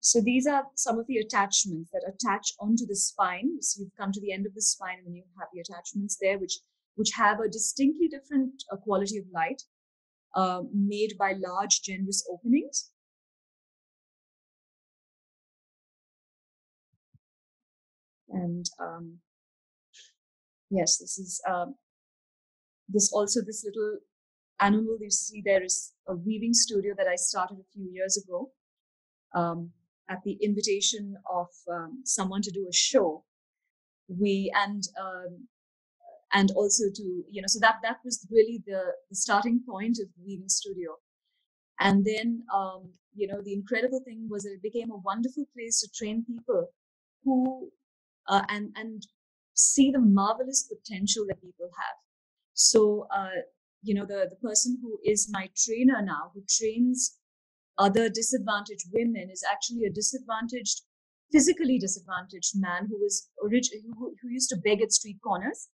So these are some of the attachments that attach onto the spine. So you've come to the end of the spine, and you have the attachments there, which which have a distinctly different uh, quality of light, uh, made by large, generous openings. and um, yes this is um, this also this little animal you see there is a weaving studio that i started a few years ago um, at the invitation of um, someone to do a show we and um, and also to you know so that that was really the, the starting point of weaving studio and then um, you know the incredible thing was that it became a wonderful place to train people who uh, and and see the marvelous potential that people have. So, uh, you know, the the person who is my trainer now, who trains other disadvantaged women, is actually a disadvantaged, physically disadvantaged man who was originally who, who used to beg at street corners,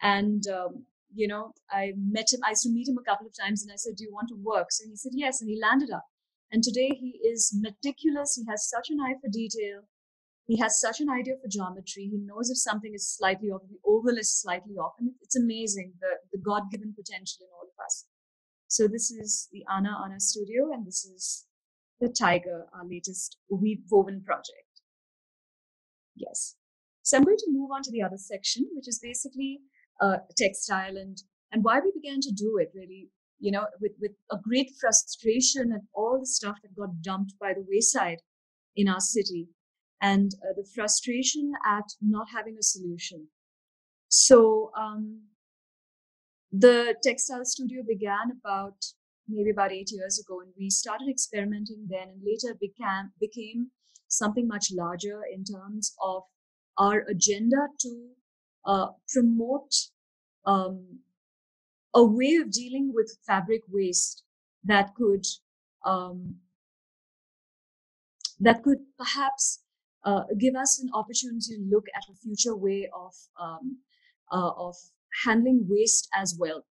and um, you know, I met him. I used to meet him a couple of times, and I said, "Do you want to work?" So he said yes, and he landed up. And today he is meticulous. He has such an eye for detail. He has such an idea for geometry. He knows if something is slightly off, the oval is slightly off, and it's amazing the the God given potential in all. So this is the Anna Anna Studio, and this is the Tiger, our latest weave woven project. Yes. So I'm going to move on to the other section, which is basically uh, textile and and why we began to do it really you know with with a great frustration at all the stuff that got dumped by the wayside in our city and uh, the frustration at not having a solution so um, the textile studio began about maybe about eight years ago and we started experimenting then and later became became something much larger in terms of our agenda to uh, promote um, a way of dealing with fabric waste that could um, that could perhaps uh, give us an opportunity to look at a future way of um, uh, of handling waste as well.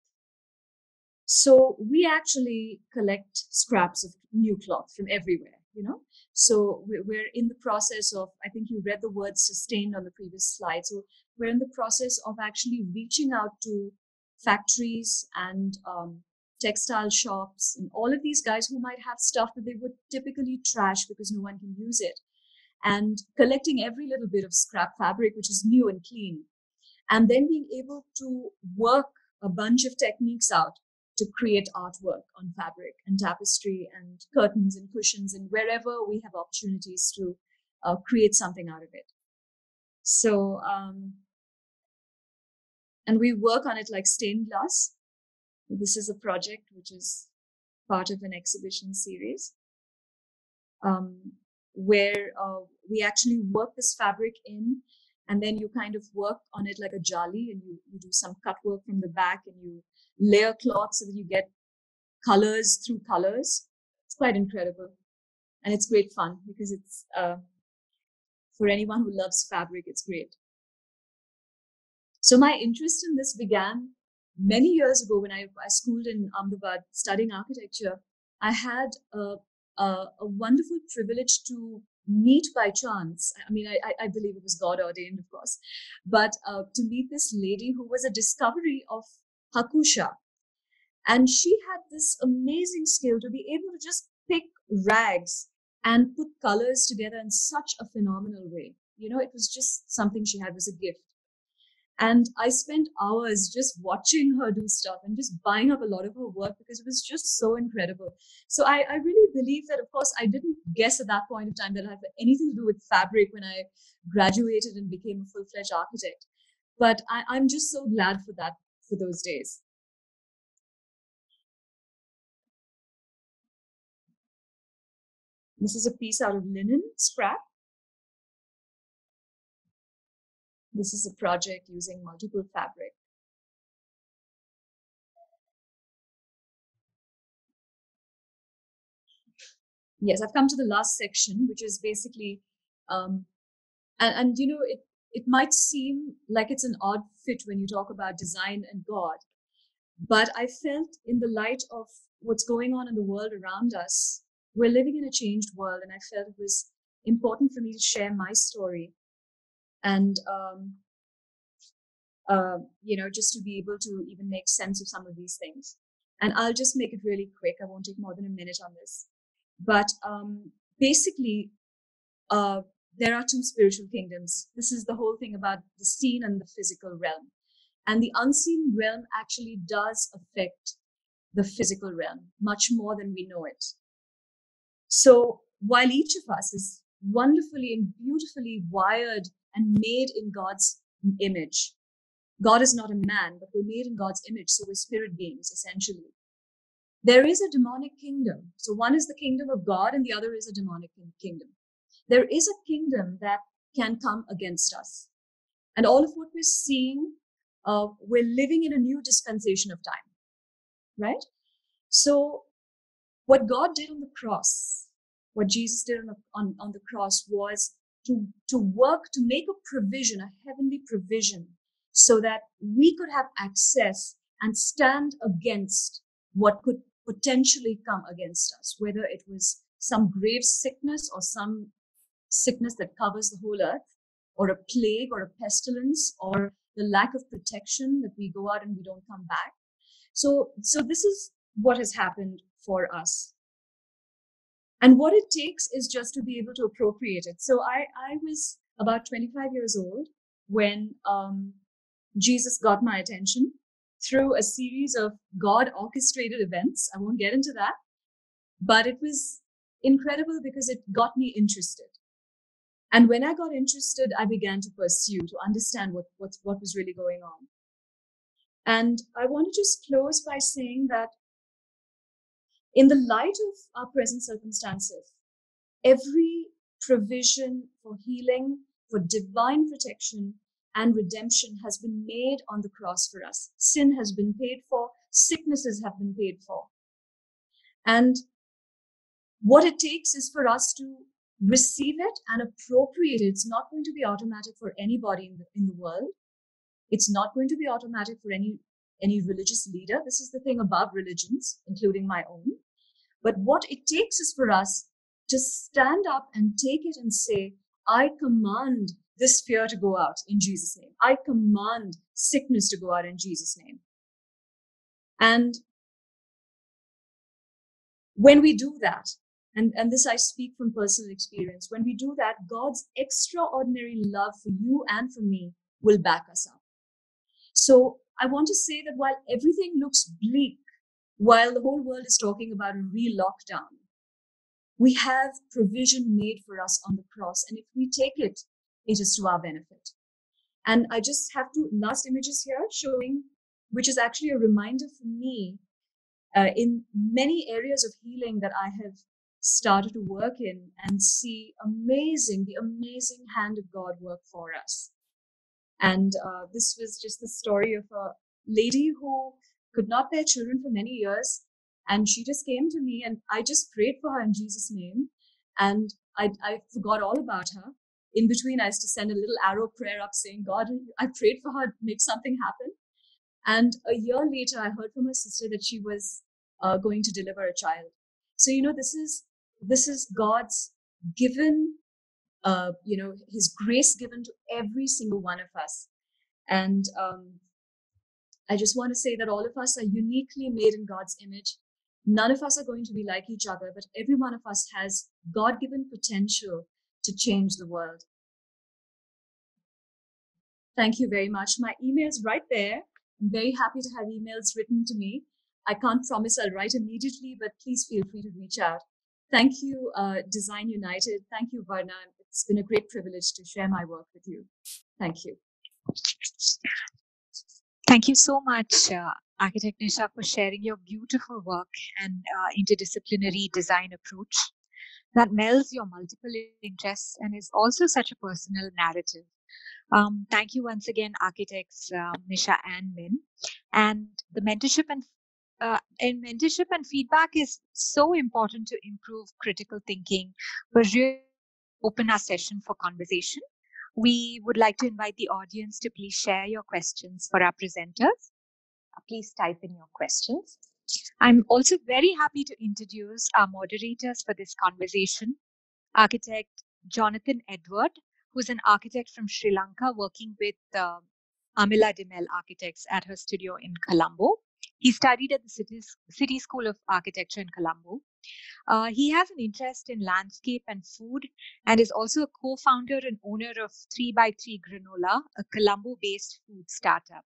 So we actually collect scraps of new cloth from everywhere, you know. So we're in the process of, I think you read the word sustained on the previous slide. So we're in the process of actually reaching out to factories and um, textile shops and all of these guys who might have stuff that they would typically trash because no one can use it and collecting every little bit of scrap fabric which is new and clean and then being able to work a bunch of techniques out to create artwork on fabric and tapestry and curtains and cushions and wherever we have opportunities to uh, create something out of it so um, and we work on it like stained glass. This is a project which is part of an exhibition series um, where uh, we actually work this fabric in and then you kind of work on it like a jali and you, you do some cut work from the back and you layer cloth so that you get colors through colors. It's quite incredible. And it's great fun because it's, uh, for anyone who loves fabric, it's great. So my interest in this began many years ago when I, I schooled in Ahmedabad studying architecture. I had a, a, a wonderful privilege to meet by chance. I mean, I, I believe it was God ordained, of course, but uh, to meet this lady who was a discovery of Hakusha. And she had this amazing skill to be able to just pick rags and put colors together in such a phenomenal way. You know, it was just something she had was a gift. And I spent hours just watching her do stuff and just buying up a lot of her work because it was just so incredible. So I, I really believe that, of course, I didn't guess at that point of time that I had anything to do with fabric when I graduated and became a full fledged architect. But I, I'm just so glad for that, for those days. This is a piece out of linen scrap. This is a project using multiple fabric. Yes, I've come to the last section, which is basically, um, and, and you know, it, it might seem like it's an odd fit when you talk about design and God, but I felt in the light of what's going on in the world around us, we're living in a changed world, and I felt it was important for me to share my story and um, uh, you know just to be able to even make sense of some of these things. And i'll just make it really quick i won't take more than a minute on this. But um, basically uh, there are two spiritual kingdoms. This is the whole thing about the seen and the physical realm. And the unseen realm actually does affect the physical realm much more than we know it. So while each of us is wonderfully and beautifully wired and made in God's image. God is not a man, but we're made in God's image, so we're spirit beings, essentially. There is a demonic kingdom. So one is the kingdom of God, and the other is a demonic kingdom. There is a kingdom that can come against us. And all of what we're seeing, uh, we're living in a new dispensation of time, right? So, what God did on the cross, what Jesus did on the, on, on the cross was to, to work to make a provision, a heavenly provision, so that we could have access and stand against what could potentially come against us, whether it was some grave sickness or some sickness that covers the whole earth, or a plague or a pestilence, or the lack of protection that we go out and we don't come back. So, so this is what has happened for us. And what it takes is just to be able to appropriate it. So I, I was about 25 years old when um, Jesus got my attention through a series of God orchestrated events. I won't get into that, but it was incredible because it got me interested. And when I got interested, I began to pursue to understand what, what, what was really going on. And I want to just close by saying that in the light of our present circumstances, every provision for healing, for divine protection, and redemption has been made on the cross for us. Sin has been paid for, sicknesses have been paid for. And what it takes is for us to receive it and appropriate it. It's not going to be automatic for anybody in the, in the world. It's not going to be automatic for any any religious leader. This is the thing about religions, including my own. But what it takes is for us to stand up and take it and say, I command this fear to go out in Jesus' name. I command sickness to go out in Jesus' name. And when we do that, and, and this I speak from personal experience, when we do that, God's extraordinary love for you and for me will back us up. So I want to say that while everything looks bleak, while the whole world is talking about a real lockdown, we have provision made for us on the cross. And if we take it, it is to our benefit. And I just have two last images here showing, which is actually a reminder for me uh, in many areas of healing that I have started to work in and see amazing, the amazing hand of God work for us. And uh, this was just the story of a lady who could not bear children for many years. And she just came to me and I just prayed for her in Jesus' name. And I, I forgot all about her. In between, I used to send a little arrow prayer up saying, God, I prayed for her, make something happen. And a year later, I heard from her sister that she was uh, going to deliver a child. So, you know, this is, this is God's given uh, you know, His grace given to every single one of us. And um, I just want to say that all of us are uniquely made in God's image. None of us are going to be like each other, but every one of us has God given potential to change the world. Thank you very much. My email is right there. I'm very happy to have emails written to me. I can't promise I'll write immediately, but please feel free to reach out. Thank you, uh, Design United. Thank you, Varna. It's been a great privilege to share my work with you. Thank you. Thank you so much, uh, Architect Nisha, for sharing your beautiful work and uh, interdisciplinary design approach that melds your multiple interests and is also such a personal narrative. Um, thank you once again, architects uh, Nisha and Min. And the mentorship and uh, and mentorship and feedback is so important to improve critical thinking, but really open our session for conversation. We would like to invite the audience to please share your questions for our presenters. Uh, please type in your questions. I'm also very happy to introduce our moderators for this conversation architect Jonathan Edward, who's an architect from Sri Lanka working with uh, Amila de Mel Architects at her studio in Colombo. He studied at the City, City School of Architecture in Colombo uh, he has an interest in landscape and food and is also a co founder and owner of 3x3 Granola, a Colombo based food startup.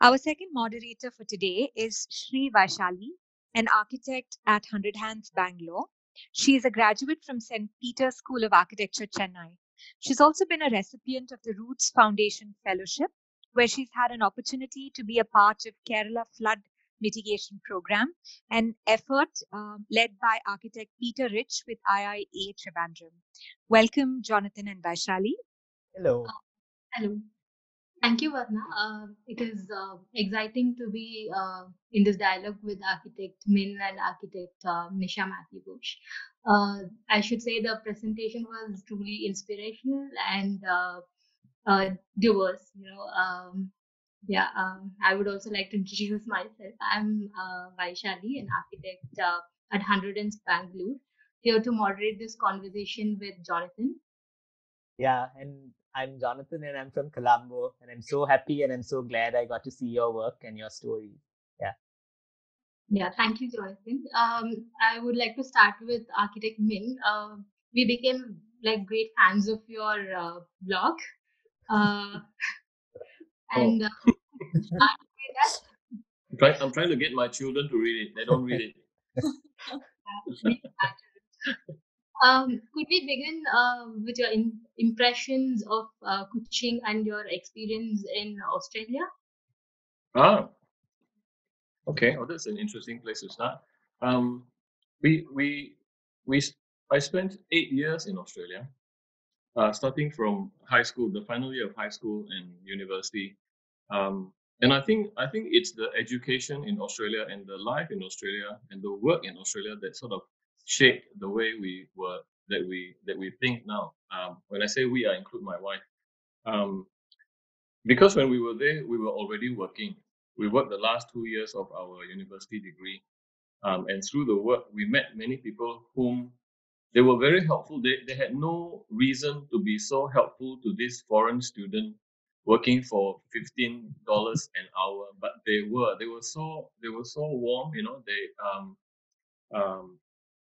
Our second moderator for today is Sri Vaishali, an architect at 100 Hands Bangalore. She is a graduate from St. Peter's School of Architecture, Chennai. She's also been a recipient of the Roots Foundation Fellowship, where she's had an opportunity to be a part of Kerala flood mitigation program, an effort um, led by architect Peter Rich with IIA Trivandrum. Welcome, Jonathan and Vaishali. Hello. Uh, hello. Thank you, Varna. Uh, it is uh, exciting to be uh, in this dialogue with architect Min and architect uh, Nisha Matthew Ghosh. Uh, I should say the presentation was truly inspirational and diverse. You know, um, Yeah, um, I would also like to introduce myself. I'm uh, Vaishali, an architect uh, at Hundreds Bangalore, here to moderate this conversation with Jonathan. Yeah, and I'm Jonathan, and I'm from Colombo, and I'm so happy and I'm so glad I got to see your work and your story. Yeah. Yeah, thank you, Jonathan. Um, I would like to start with architect Min. Uh, we became like great fans of your uh, blog. Uh, and uh, I'm, trying, I'm trying to get my children to read it. They don't read it. um, could we begin uh, with your in- impressions of uh, Kuching and your experience in Australia? Ah, okay. Oh, that's an interesting place to start. Um, we we we I spent eight years in Australia, uh, starting from high school, the final year of high school and university. Um, and I think I think it's the education in Australia and the life in Australia and the work in Australia that sort of shaped the way we were that we that we think now. Um, when I say we, I include my wife. Um, because when we were there, we were already working. We worked the last two years of our university degree, um, and through the work, we met many people whom they were very helpful. They they had no reason to be so helpful to this foreign student working for fifteen dollars an hour, but they were they were so they were so warm. You know, they um um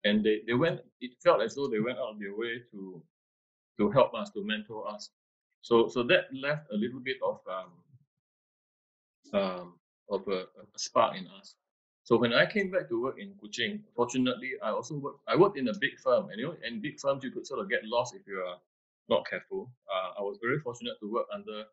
and they, they went it felt as though they went out of their way to to help us to mentor us so so that left a little bit of um um of a, a spark in us so when I came back to work in Kuching, fortunately I also worked I worked in a big firm and you know in big firms you could sort of get lost if you are not careful. Uh, I was very fortunate to work under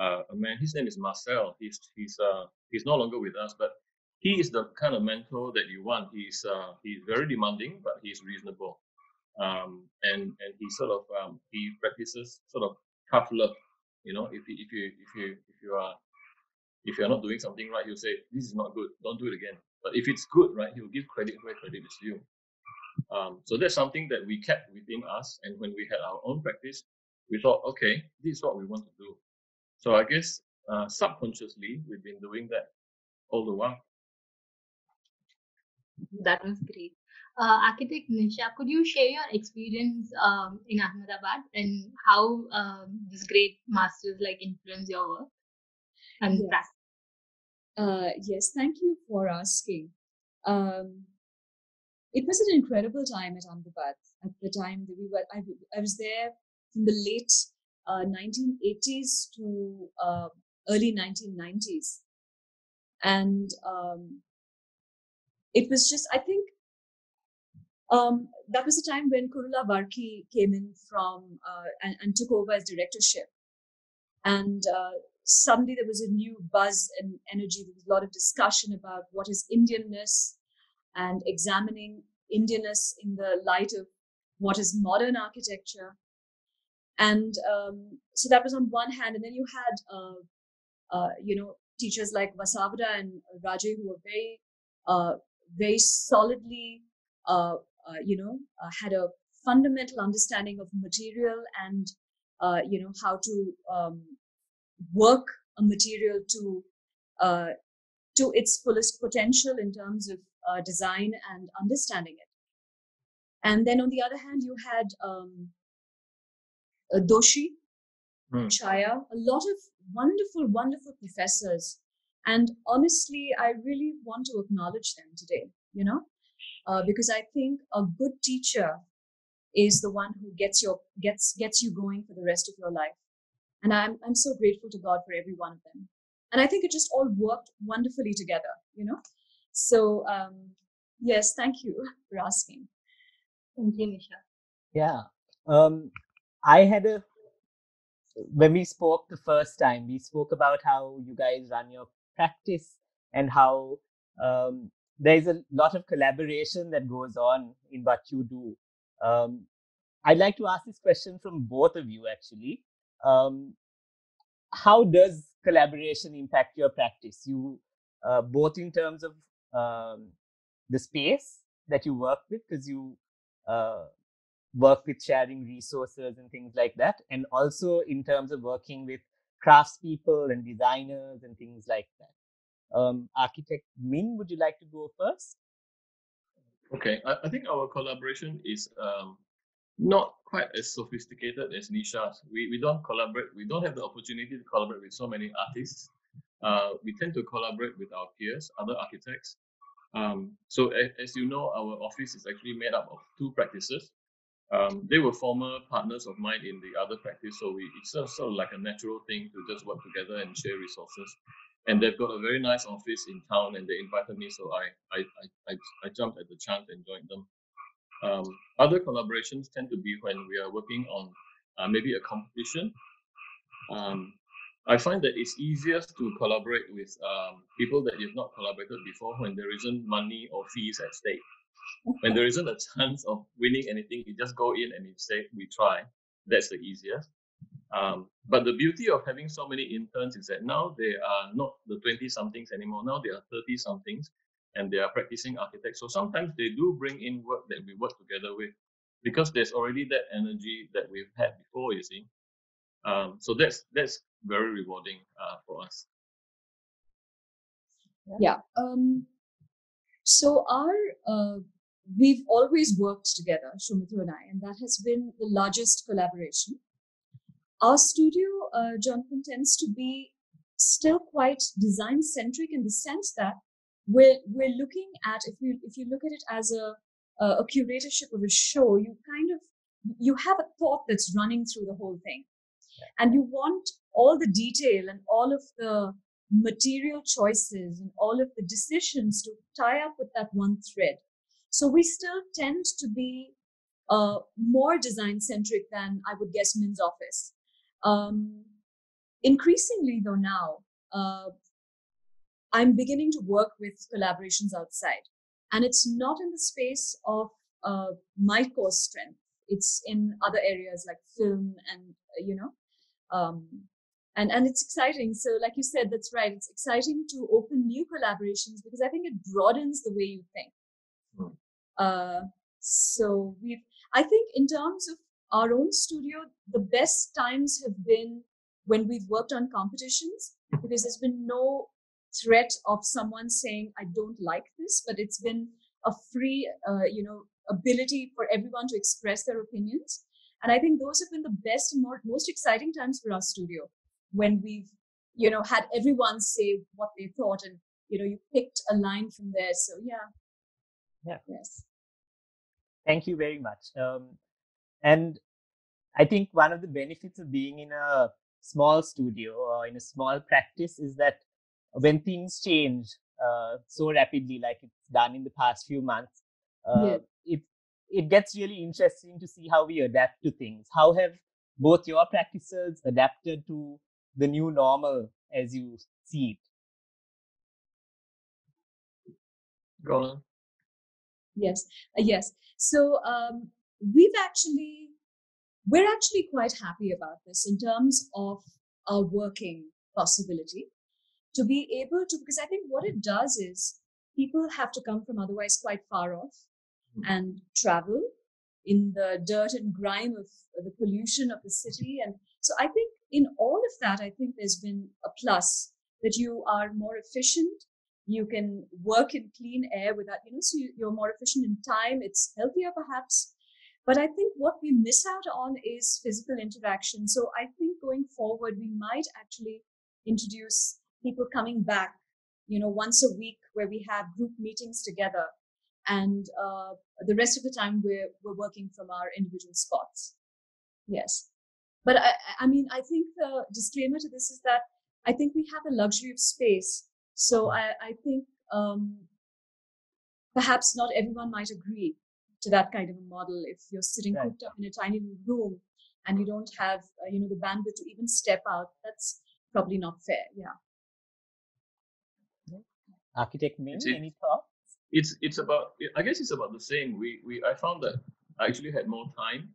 uh, a man. His name is Marcel. He's he's uh, he's no longer with us, but he is the kind of mentor that you want. He's uh, he's very demanding, but he's reasonable, um, and and he sort of um, he practices sort of tough love. You know, if you, if you if you if you are if you're not doing something right, he'll say this is not good. Don't do it again. But if it's good, right, he'll give credit where credit is due. Um, so that's something that we kept within us. And when we had our own practice, we thought, okay, this is what we want to do. So I guess uh, subconsciously we've been doing that all the while. That was great. Uh, Architect Nisha, could you share your experience um, in Ahmedabad and how um, this great masters like influence your work and Yes. practice? Uh, yes, thank you for asking. Um, it was an incredible time at Ahmedabad. At the time that we were, I was there from the late uh, 1980s to uh, early 1990s, and um, it was just, I think, um, that was the time when Kurula Varkey came in from uh, and, and took over as directorship, and uh, suddenly there was a new buzz and energy. There was a lot of discussion about what is Indianness and examining Indianness in the light of what is modern architecture. And um, so that was on one hand. And then you had, uh, uh, you know, teachers like Vasavada and Rajay who were very, uh, very solidly, uh, uh, you know, uh, had a fundamental understanding of material and, you know, how to um, work a material to uh, to its fullest potential in terms of uh, design and understanding it. And then on the other hand, you had um, uh, Doshi, Hmm. Chhaya, a lot of wonderful, wonderful professors. And honestly, I really want to acknowledge them today, you know, uh, because I think a good teacher is the one who gets your gets gets you going for the rest of your life. And I'm I'm so grateful to God for every one of them. And I think it just all worked wonderfully together, you know. So um, yes, thank you for asking. Thank you, Nisha. Yeah. Um, I had a when we spoke the first time, we spoke about how you guys run your practice and how um, there's a lot of collaboration that goes on in what you do. Um, I'd like to ask this question from both of you actually. Um, how does collaboration impact your practice? You uh, both in terms of um, the space that you work with, because you uh, work with sharing resources and things like that, and also in terms of working with craftspeople and designers and things like that. Um, architect Min, would you like to go first? Okay, I, I think our collaboration is um, not quite as sophisticated as Nisha's. We, we don't collaborate, we don't have the opportunity to collaborate with so many artists. Uh, we tend to collaborate with our peers, other architects. Um, so as, as you know, our office is actually made up of two practices. Um, they were former partners of mine in the other practice, so we, it's sort of, like a natural thing to just work together and share resources. And they've got a very nice office in town, and they invited me, so I, I, I, I jumped at the chance and joined them. Um, other collaborations tend to be when we are working on uh, maybe a competition. Um, I find that it's easiest to collaborate with um, people that you've not collaborated before when there isn't money or fees at stake. When there isn't a chance of winning anything, you just go in and you say, we try. That's the easiest. Um, but the beauty of having so many interns is that now they are not the 20 somethings anymore. Now they are 30 somethings and they are practicing architects. So sometimes they do bring in work that we work together with because there's already that energy that we've had before, you see. Um, so that's that's very rewarding uh, for us. Yeah. Um, so our uh, we've always worked together, Soumitro and I, and that has been the largest collaboration. Our studio, uh, Jonathan, tends to be still quite design centric in the sense that we're we're looking at if you if you look at it as a a curatorship of a show, you kind of you have a thought that's running through the whole thing, and you want all the detail and all of the material choices and all of the decisions to tie up with that one thread. So we still tend to be uh, more design centric than I would guess Min's office. Um, increasingly, though, now uh, I'm beginning to work with collaborations outside. And it's not in the space of uh, my core strength. It's in other areas like film and, uh, you know, um, and, and it's exciting. So, like you said, that's right. It's exciting to open new collaborations because I think it broadens the way you think. Hmm. Uh, so we've, I think in terms of our own studio, the best times have been when we've worked on competitions because there's been no threat of someone saying i don't like this but it's been a free uh, you know ability for everyone to express their opinions. And i think those have been the best and more, most exciting times for our studio when we've you know had everyone say what they thought and you know you picked a line from there. So yeah. Yeah. Yes. Thank you very much. Um, and i think one of the benefits of being in a small studio or in a small practice is that when things change uh, so rapidly, like it's done in the past few months, uh, yeah. it it gets really interesting to see how we adapt to things. How have both your practices adapted to the new normal as you see it? Go on. Yes, uh, yes. So um, we've actually we're actually quite happy about this in terms of our working possibility to be able to, because I think what it does is people have to come from otherwise quite far off mm-hmm. and travel in the dirt and grime of the pollution of the city. And so I think in all of that, I think there's been a plus that you are more efficient. You can work in clean air without, you know, so you're more efficient in time. It's healthier perhaps. But I think what we miss out on is physical interaction. So I think going forward, we might actually introduce people coming back, you know, once a week where we have group meetings together. And uh, the rest of the time we're, we're working from our individual spots. Yes. But I, I mean, I think the disclaimer to this is that I think we have a luxury of space. So I, I think um, perhaps not everyone might agree to that kind of a model. If you're sitting right. cooped up in a tiny little room and you don't have, uh, you know, the bandwidth to even step out, that's probably not fair. Yeah. Architect Min, any thoughts? It's it's about I guess it's about the same. We we I found that I actually had more time,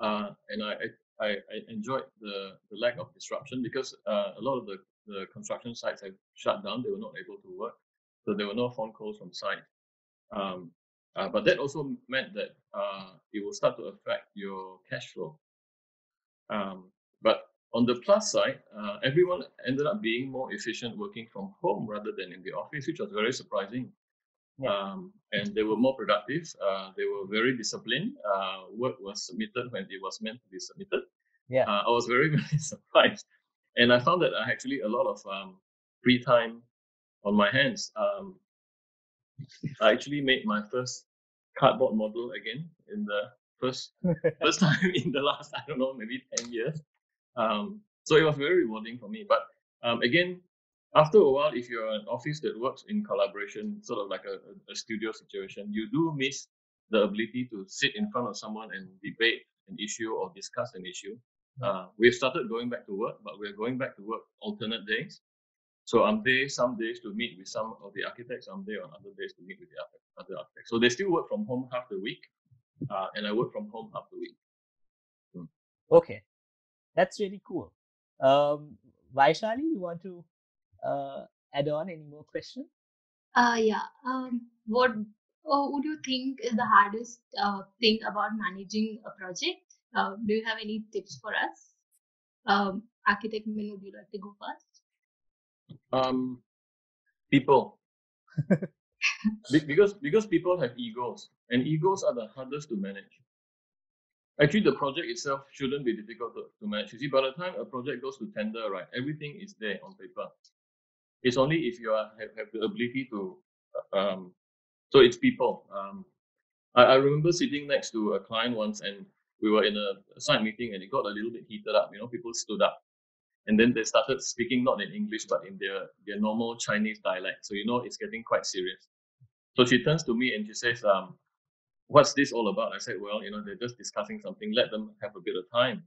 uh, and I, I I enjoyed the the lack of disruption because uh, a lot of the the construction sites have shut down. They were not able to work, so there were no phone calls from site. Um, uh, but that also meant that uh, it will start to affect your cash flow. Um, on the plus side, uh, everyone ended up being more efficient working from home rather than in the office, which was very surprising. Yeah. Um, and they were more productive. Uh, they were very disciplined. Uh, work was submitted when it was meant to be submitted. Yeah. Uh, I was very, very surprised. And I found that I actually a lot of um, free time on my hands. Um, I actually made my first cardboard model again in the first first time in the last I don't know maybe ten years. Um, so it was very rewarding for me. But um, again, after a while, if you're an office that works in collaboration, sort of like a, a studio situation, you do miss the ability to sit in front of someone and debate an issue or discuss an issue. Uh, we've started going back to work, but we're going back to work alternate days. So I'm there some days to meet with some of the architects. I'm there on other days to meet with the other architects. So they still work from home half the week, uh, and I work from home half the week. Hmm. Okay, that's really cool. Um, Vaishali, you want to uh, add on any more questions? Uh, yeah. Um, what oh, would you think is the hardest uh, thing about managing a project? Uh, do you have any tips for us? Um, architect Min, would you like to go first? Um, people. because because people have egos, and egos are the hardest to manage. Actually, the project itself shouldn't be difficult to, to manage. You see, by the time a project goes to tender, right, everything is there on paper. It's only if you are, have, have the ability to, um, so it's people. Um, I, I remember sitting next to a client once, and we were in a, a meeting, and it got a little bit heated up. You know, people stood up and then they started speaking not in English but in their their normal Chinese dialect. So you know it's getting quite serious. So she turns to me and she says, um, "What's this all about?" I said, "Well, you know, they're just discussing something. Let them have a bit of time."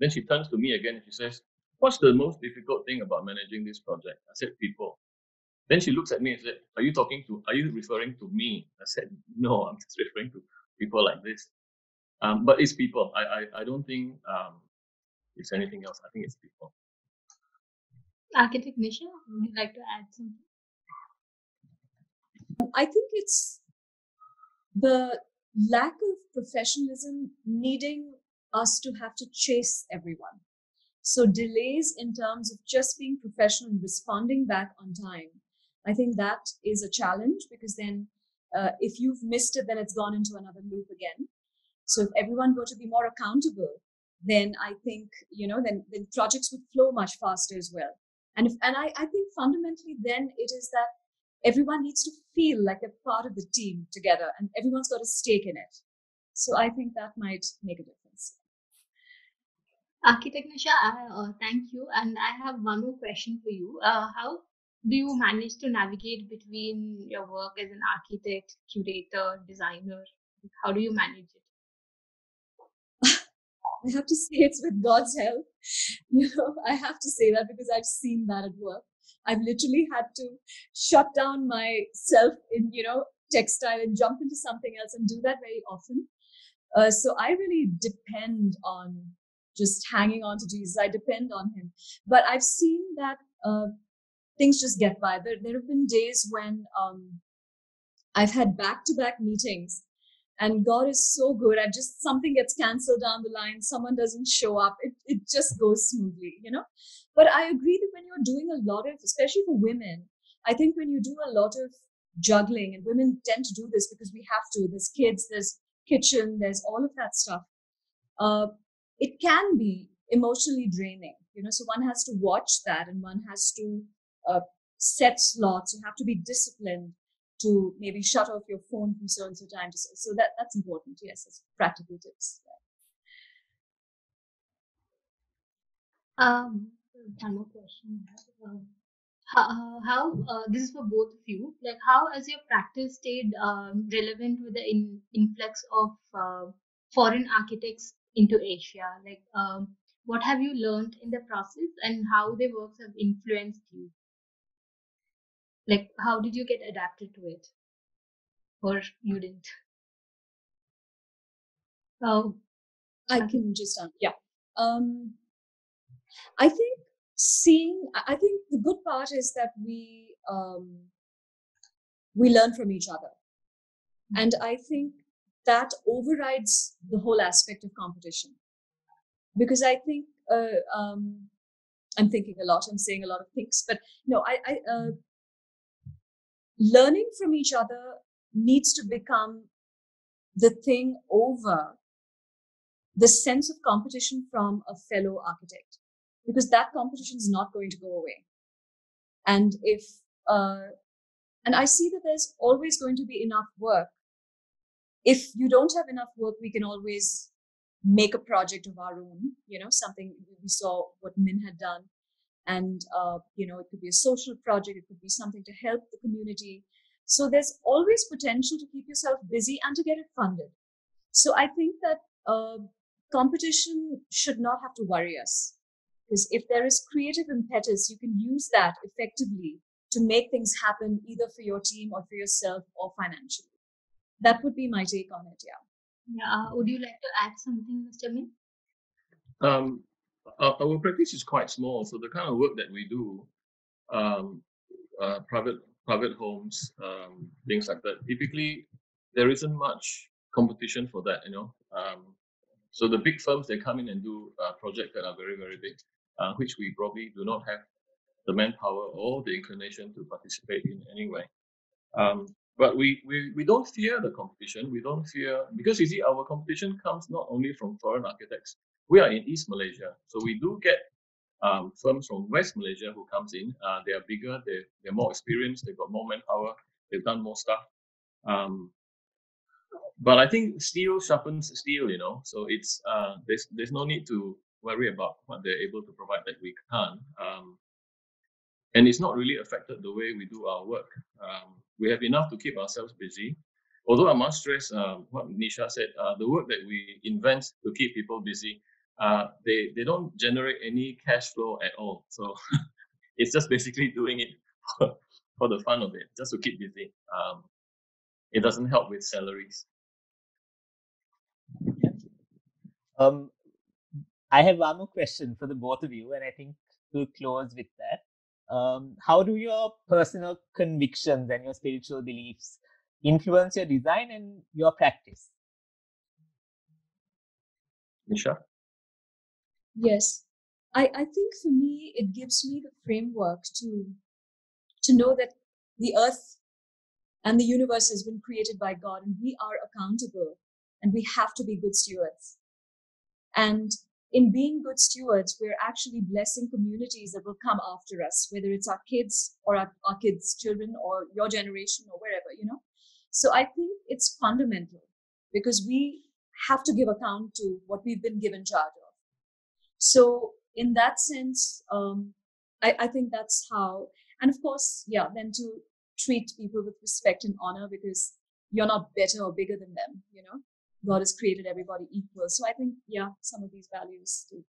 Then she turns to me again and she says, "What's the most difficult thing about managing this project?" I said, "People." Then she looks at me and said, "Are you talking to? Are you referring to me?" I said, "No, I'm just referring to people like this." Um, but it's people. I I, I don't think um, it's anything else. I think it's people. Architect Nisha, would you like to add something? I think it's the lack of professionalism needing us to have to chase everyone. So delays in terms of just being professional and responding back on time. I think that is a challenge because then uh, if you've missed it, then it's gone into another loop again. So if everyone were to be more accountable, then I think, you know, then, then projects would flow much faster as well. And if, and I, I think fundamentally then it is that everyone needs to feel like they're part of the team together and everyone's got a stake in it. So I think that might make a difference. Architect Nisha, I, uh, thank you. And I have one more question for you. Uh, how do you manage to navigate between your work as an architect, curator, designer? How do you manage it? I have to say it's with God's help. You know, I have to say that because I've seen that at work. I've literally had to shut down myself in, you know, textile and jump into something else and do that very often. Uh, so I really depend on just hanging on to Jesus. I depend on Him. But I've seen that uh, things just get by. There, there have been days when um, I've had back to back meetings and god is so good i just something gets cancelled down the line someone doesn't show up it, it just goes smoothly you know but i agree that when you're doing a lot of especially for women i think when you do a lot of juggling and women tend to do this because we have to there's kids there's kitchen there's all of that stuff uh, it can be emotionally draining you know? So one has to watch that and one has to uh, set slots. You have to be disciplined to maybe shut off your phone from so and so time so, that that's important. Yes it's practical tips. Um one more question how, how uh, this is for both of you. Like how has your practice stayed um, relevant with the in, influx of uh, foreign architects into asia? Like um, what have you learned in the process and how their works have influenced you? Like how did you get adapted to it? Or you didn't? Oh i can just um, yeah. Um i think seeing i think the good part is that we um we learn from each other. And i think that overrides the whole aspect of competition. Because i think uh, um, I'm thinking a lot. I'm saying a lot of things, but no, I, I uh, learning from each other needs to become the thing over the sense of competition from a fellow architect because that competition is not going to go away. And if uh, and i see that there's always going to be enough work. If you don't have enough work we can always make a project of our own you know something we saw what min had done. And uh, you know it could be a social project it could be something to help the community. So there's always potential to keep yourself busy and to get it funded. So i think that uh, competition should not have to worry us because if there is creative impetus you can use that effectively to make things happen either for your team or for yourself or financially. That would be my take on it yeah. Yeah uh, would you like to add something mr min um, our, our, practice is quite small so the kind of work that we do um, uh, private private homes um, things like that typically there isn't much competition for that you know um, so the big firms they come in and do uh, projects that are very very big, uh, which we probably do not have the manpower or the inclination to participate in anyway. Um, but we, we we don't fear the competition. We don't fear because you see our competition comes not only from foreign architects. We are in East Malaysia, so we do get um, firms from West Malaysia who comes in. Uh, they are bigger. They they're more experienced. They've got more manpower. They've done more stuff. Um, but I think steel sharpens steel, you know. So it's uh, there's there's no need to worry about what they're able to provide that we can't. Um, and it's not really affected the way we do our work. Um, we have enough to keep ourselves busy. Although I must stress um, what Nisha said, uh, the work that we invent to keep people busy, uh, they they don't generate any cash flow at all. So it's just basically doing it for, the fun of it, just to keep busy. Um, it doesn't help with salaries. Um, I have one more question for the both of you, and I think we'll close with that. Um, how do your personal convictions and your spiritual beliefs influence your design and your practice? Nisha? Yes. I, I think for me, it gives me the framework to, to know that the earth and the universe has been created by God and we are accountable and we have to be good stewards. And in being good stewards, we're actually blessing communities that will come after us, whether it's our kids or our, our kids' children or your generation or wherever, you know. So I think it's fundamental because we have to give account to what we've been given charge of. So in that sense, um, I, I think that's how, and of course, yeah, then to treat people with respect and honor because you're not better or bigger than them, you know. God has created everybody equal. So I think, yeah, some of these values too.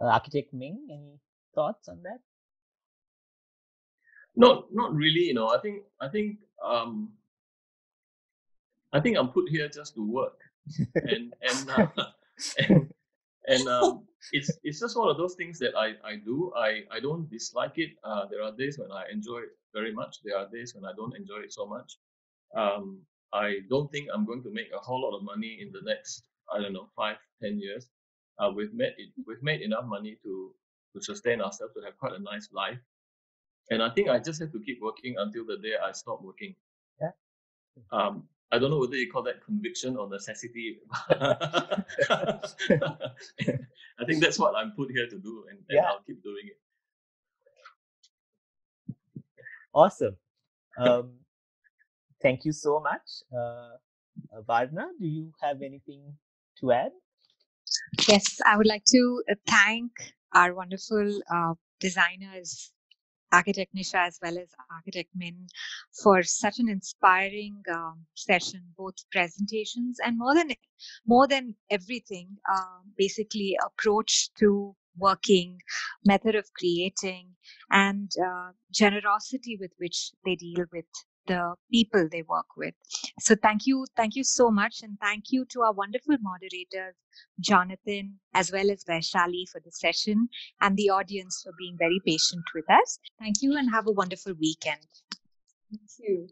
Uh, Architect Min, any thoughts on that? No, not really. You know, I think I think um, I think I'm put here just to work, and and uh, and, and um, it's it's just one of those things that I, I do. I, I don't dislike it. Uh, there are days when I enjoy it very much. There are days when I don't enjoy it so much. Um, I don't think I'm going to make a whole lot of money in the next, I don't know, five, ten years. Uh, we've made it, we've made enough money to to sustain ourselves to have quite a nice life. And I think I just have to keep working until the day I stop working. Yeah. Um, I don't know whether you call that conviction or necessity. I think that's what I'm put here to do, and, and yeah. I'll keep doing it. Awesome. Um, thank you so much. Uh, uh, Varna, do you have anything to add? Yes, I would like to uh, thank our wonderful uh, designers, architect Nisha as well as architect Min, for such an inspiring um, session, both presentations and more than more than everything, uh, basically approach to working, method of creating, and uh, generosity with which they deal with the people they work with. So thank you, thank you so much, and thank you to our wonderful moderators, Jonathan, as well as Vaishali for the session, and the audience for being very patient with us. Thank you, and have a wonderful weekend. Thank you.